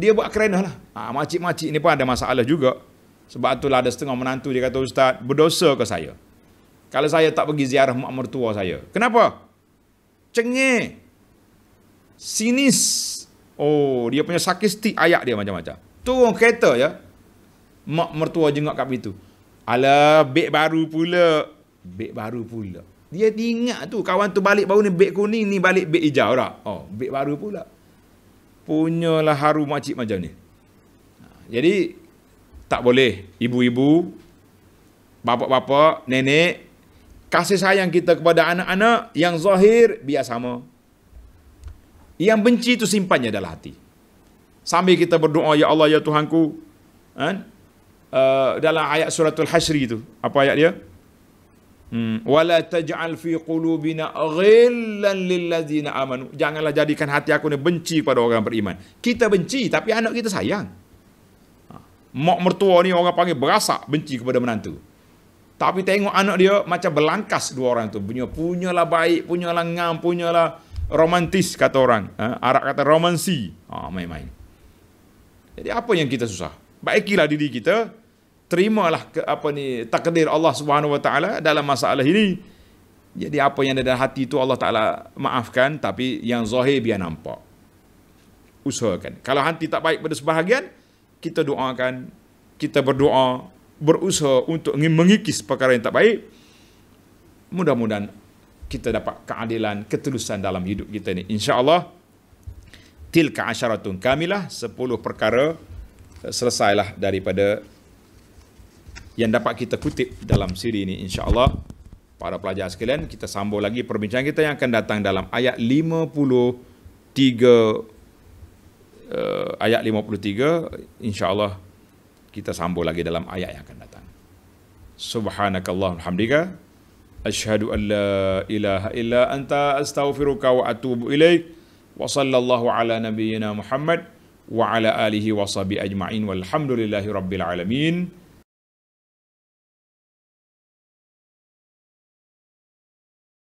Dia buat kerana lah. Ha, makcik-makcik ni pun ada masalah juga. Sebab itulah ada setengah menantu dia kata, Ustaz, berdosa ke saya? Kalau saya tak pergi ziarah mak mertua saya. Kenapa? Cengih. Sinis. Oh, dia punya sakistik ayak dia macam-macam. Tu orang kereta ya mak mertua jenguk kat pintu. Alah, beg baru pula. Beg baru pula. Dia ingat tu, kawan tu balik baru ni beg kuning, ni balik beg hijau tak? Oh, beg baru pula. Punyalah haru makcik macam ni. Jadi, tak boleh ibu-ibu, bapa-bapa, nenek, kasih sayang kita kepada anak-anak yang zahir, biar sama. Yang benci tu simpannya dalam hati. Sambil kita berdoa, Ya Allah, Ya Tuhanku, kan? Uh, dalam ayat suratul hasri itu apa ayat dia hmm. wala taj'al fi qulubina ghillan lil ladzina amanu janganlah jadikan hati aku ni benci pada orang beriman kita benci tapi anak kita sayang ha. mak mertua ni orang panggil berasak benci kepada menantu tapi tengok anak dia macam berlangkas dua orang tu. Punya punyalah baik punyalah ngam punyalah romantis kata orang. Ha? Arab kata romansi. Ha, main-main. Jadi apa yang kita susah? Baikilah diri kita. Terimalah ke, apa ni takdir Allah Subhanahu Wa Taala dalam masalah ini. Jadi apa yang ada dalam hati itu Allah Taala maafkan tapi yang zahir biar nampak. Usahakan. Kalau hati tak baik pada sebahagian kita doakan. Kita berdoa berusaha untuk mengikis perkara yang tak baik mudah-mudahan kita dapat keadilan ketulusan dalam hidup kita ini insyaallah tilka asyaratun kamilah 10 perkara selesailah daripada yang dapat kita kutip dalam siri ini insya-Allah. Para pelajar sekalian kita sambung lagi perbincangan kita yang akan datang dalam ayat 53 uh, ayat 53 insya-Allah kita sambung lagi dalam ayat yang akan datang. Subhanakallah alhamdulillah. Asyhadu an la ilaha illa anta astaghfiruka wa atubu ilaik. Wa sallallahu ala nabiyyina muhammad wa ala alihi wa sahbihi ajma'in. Walhamdulillahi rabbil alamin